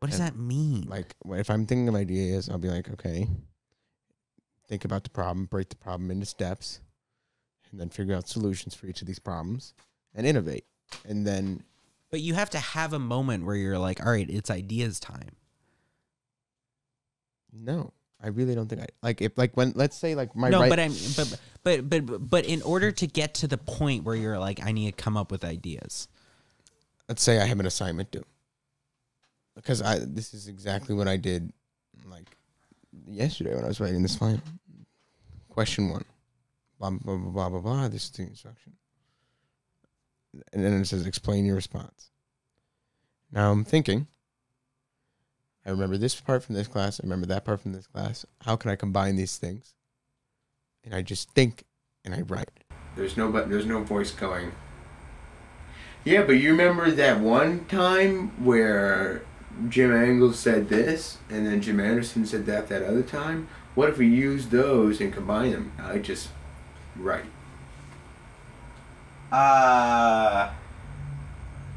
What does And, that mean? Like if I'm thinking of ideas, I'll be like, okay, think about the problem, break the problem into steps, and then figure out solutions for each of these problems and innovate. And then But you have to have a moment where you're like, all right, it's ideas time. no, I really don't think I like if like when let's say like my no, right, but I'm but but but but in order to get to the point where you're like, I need to come up with ideas. let's say I have an assignment due. Because I this is exactly what I did like yesterday when I was writing this final. Question one. Blah blah blah blah blah blah. This is the instruction. And then it says explain your response. Now I'm thinking I remember this part from this class, I remember that part from this class. How can I combine these things? And I just think and I write. There's no but there's no voice going. Yeah, but you remember that one time where Jim Angle said this, and then Jim Anderson said that that other time. What if we use those and combine them? I just write. Uh,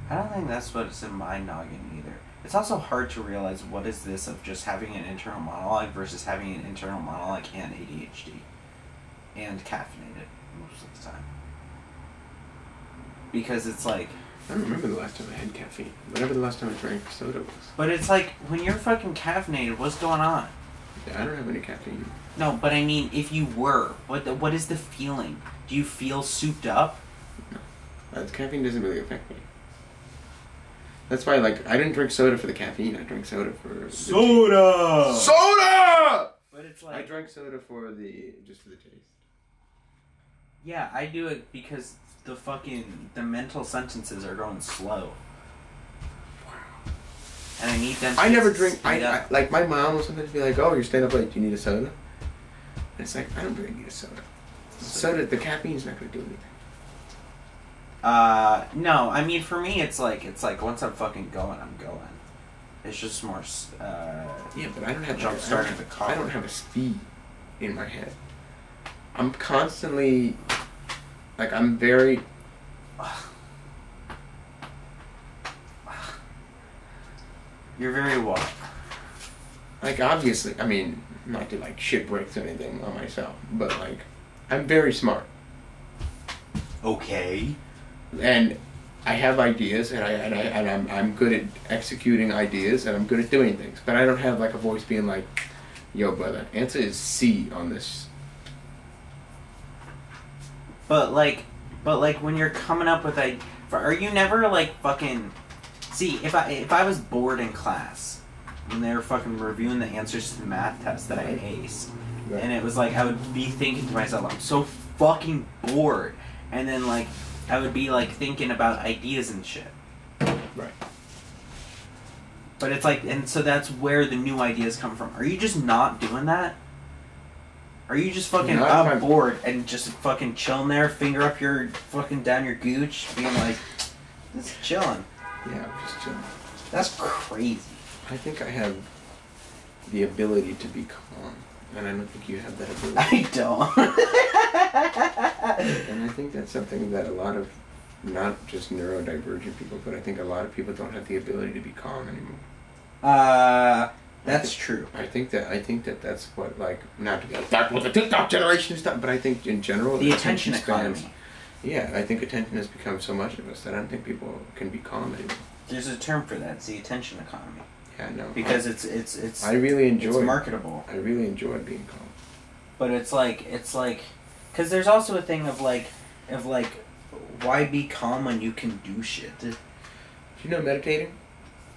I don't think that's what's in my noggin either. It's also hard to realize what is this of just having an internal monologue versus having an internal monologue and ADHD and caffeinated most of the time. Because it's like, I don't remember the last time I had caffeine. Whatever the last time I drank soda was. but it's like when you're fucking caffeinated, what's going on? Yeah, I don't have any caffeine. No, but I mean, if you were, what the, what is the feeling? Do you feel souped up? Uh, caffeine doesn't really affect me. That's why, like, I didn't drink soda for the caffeine. I drank soda for the Soda. soda. But it's like I drank soda for the just for the taste. Yeah, I do it because the fucking the mental sentences are going slow. And I need them. To I never drink. I, I like my mom will sometimes be like, "Oh, you're staying up late. Do you need a soda?" And it's like I don't really need a soda. Soda, the caffeine's not gonna do anything. Uh, no, I mean for me, it's like it's like once I'm fucking going, I'm going. It's just more. Uh, Yeah, but I don't have Jump like, starting the car. I don't have a speed in my head. I'm constantly like I'm very. you're very what? like obviously i mean not to like shit bricks or anything on myself but like i'm very smart Okay. And i have ideas and i and, I, and I'm, I'm good at executing ideas and i'm good at doing things. But i don't have like a voice being like yo brother answer is c on this. But like, but like when you're coming up with a, are you never like fucking? See, if I if I was bored in class, when they were fucking reviewing the answers to the math test that I had aced, and it was like I would be thinking to myself, I'm so fucking bored, and then like I would be like thinking about ideas and shit. right But it's like, and so that's where the new ideas come from. Are you just not doing that? Are you just fucking No, up I'm- bored and just fucking chilling there, finger up your fucking down your gooch, being like, just chilling? yeah I'm just chilling. That's crazy. i think i have the ability to be calm and i don't think you have that ability I don't. and i think that's something that a lot of not just neurodivergent people but i think a lot of people don't have the ability to be calm anymore uh, that's true. I think that I think that that's what like not to be like that's what the TikTok generation is done, but I think in general The attention spans- economy. Yeah, I think attention has become so much of us that I don't think people can be calm anymore. There's a term for that. It's the attention economy Yeah, no. because it's it's it's I really enjoy. it's marketable. I really enjoy being calm. but it's like it's like because there's also a thing of like of like why be calm when you can do shit Do you know meditating?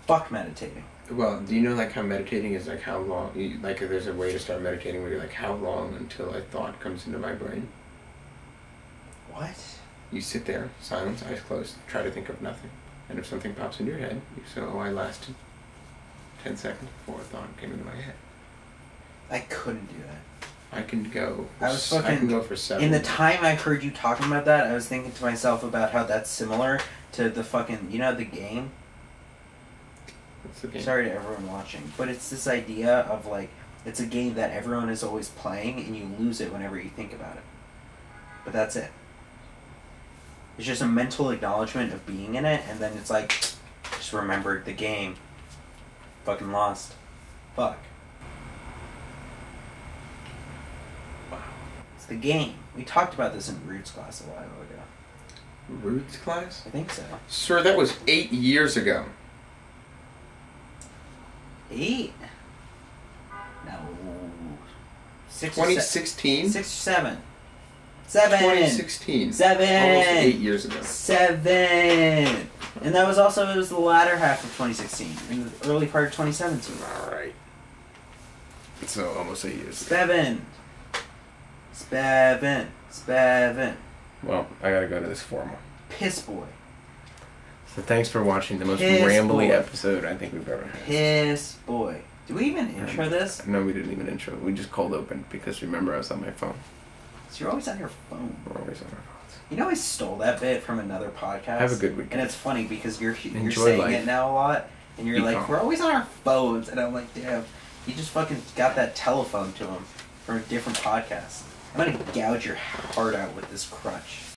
fuck meditating Well, do you know like how meditating is like how long? You, like there's a way to start meditating where you're like how long until a thought comes into my brain. what You sit there, silence, eyes closed, try to think of nothing, and if something pops in your head, you say, "Oh, I lasted ten seconds before a thought came into my head." i couldn't do that I can go. I was fucking. I can go for seven. in the time i heard you talking about that i was thinking to myself about how that's similar to the fucking you know the game. What's the game? Sorry to everyone watching, but it's this idea of like it's a game that everyone is always playing, and you lose it whenever you think about it. But that's it. It's just a mental acknowledgement of being in it, and then it's like, just remembered the game. Fucking lost. Fuck. Wow. It's the game. We talked about this in Roots class a while ago. Roots class? I think so. Sir, that was eight years ago. Eight? No. Six or se- 2016? Six or seven. Seven. 2016. Seven. Almost eight years ago. Seven. And that was also it was the latter half of 2016 and the early part of 2017. Alright. So almost eight years ago. Seven. Seven. Seven. Well, I gotta go to this formal. Piss boy. So thanks for watching the most Piss rambly boy. episode I think we've ever had. Piss boy. Do we even intro um, this? No, we didn't even intro. We just cold open because remember I was on my phone. So you're always on your phone. We're always on our phones. You know I stole that bit from another podcast. Have a good weekend. And it's funny because you're you're Enjoy saying life. it now a lot, and you're Be like, calm. we're always on our phones, and I'm like, damn, you just fucking got that telephone to him from a different podcast. I'm gonna gouge your heart out with this crutch.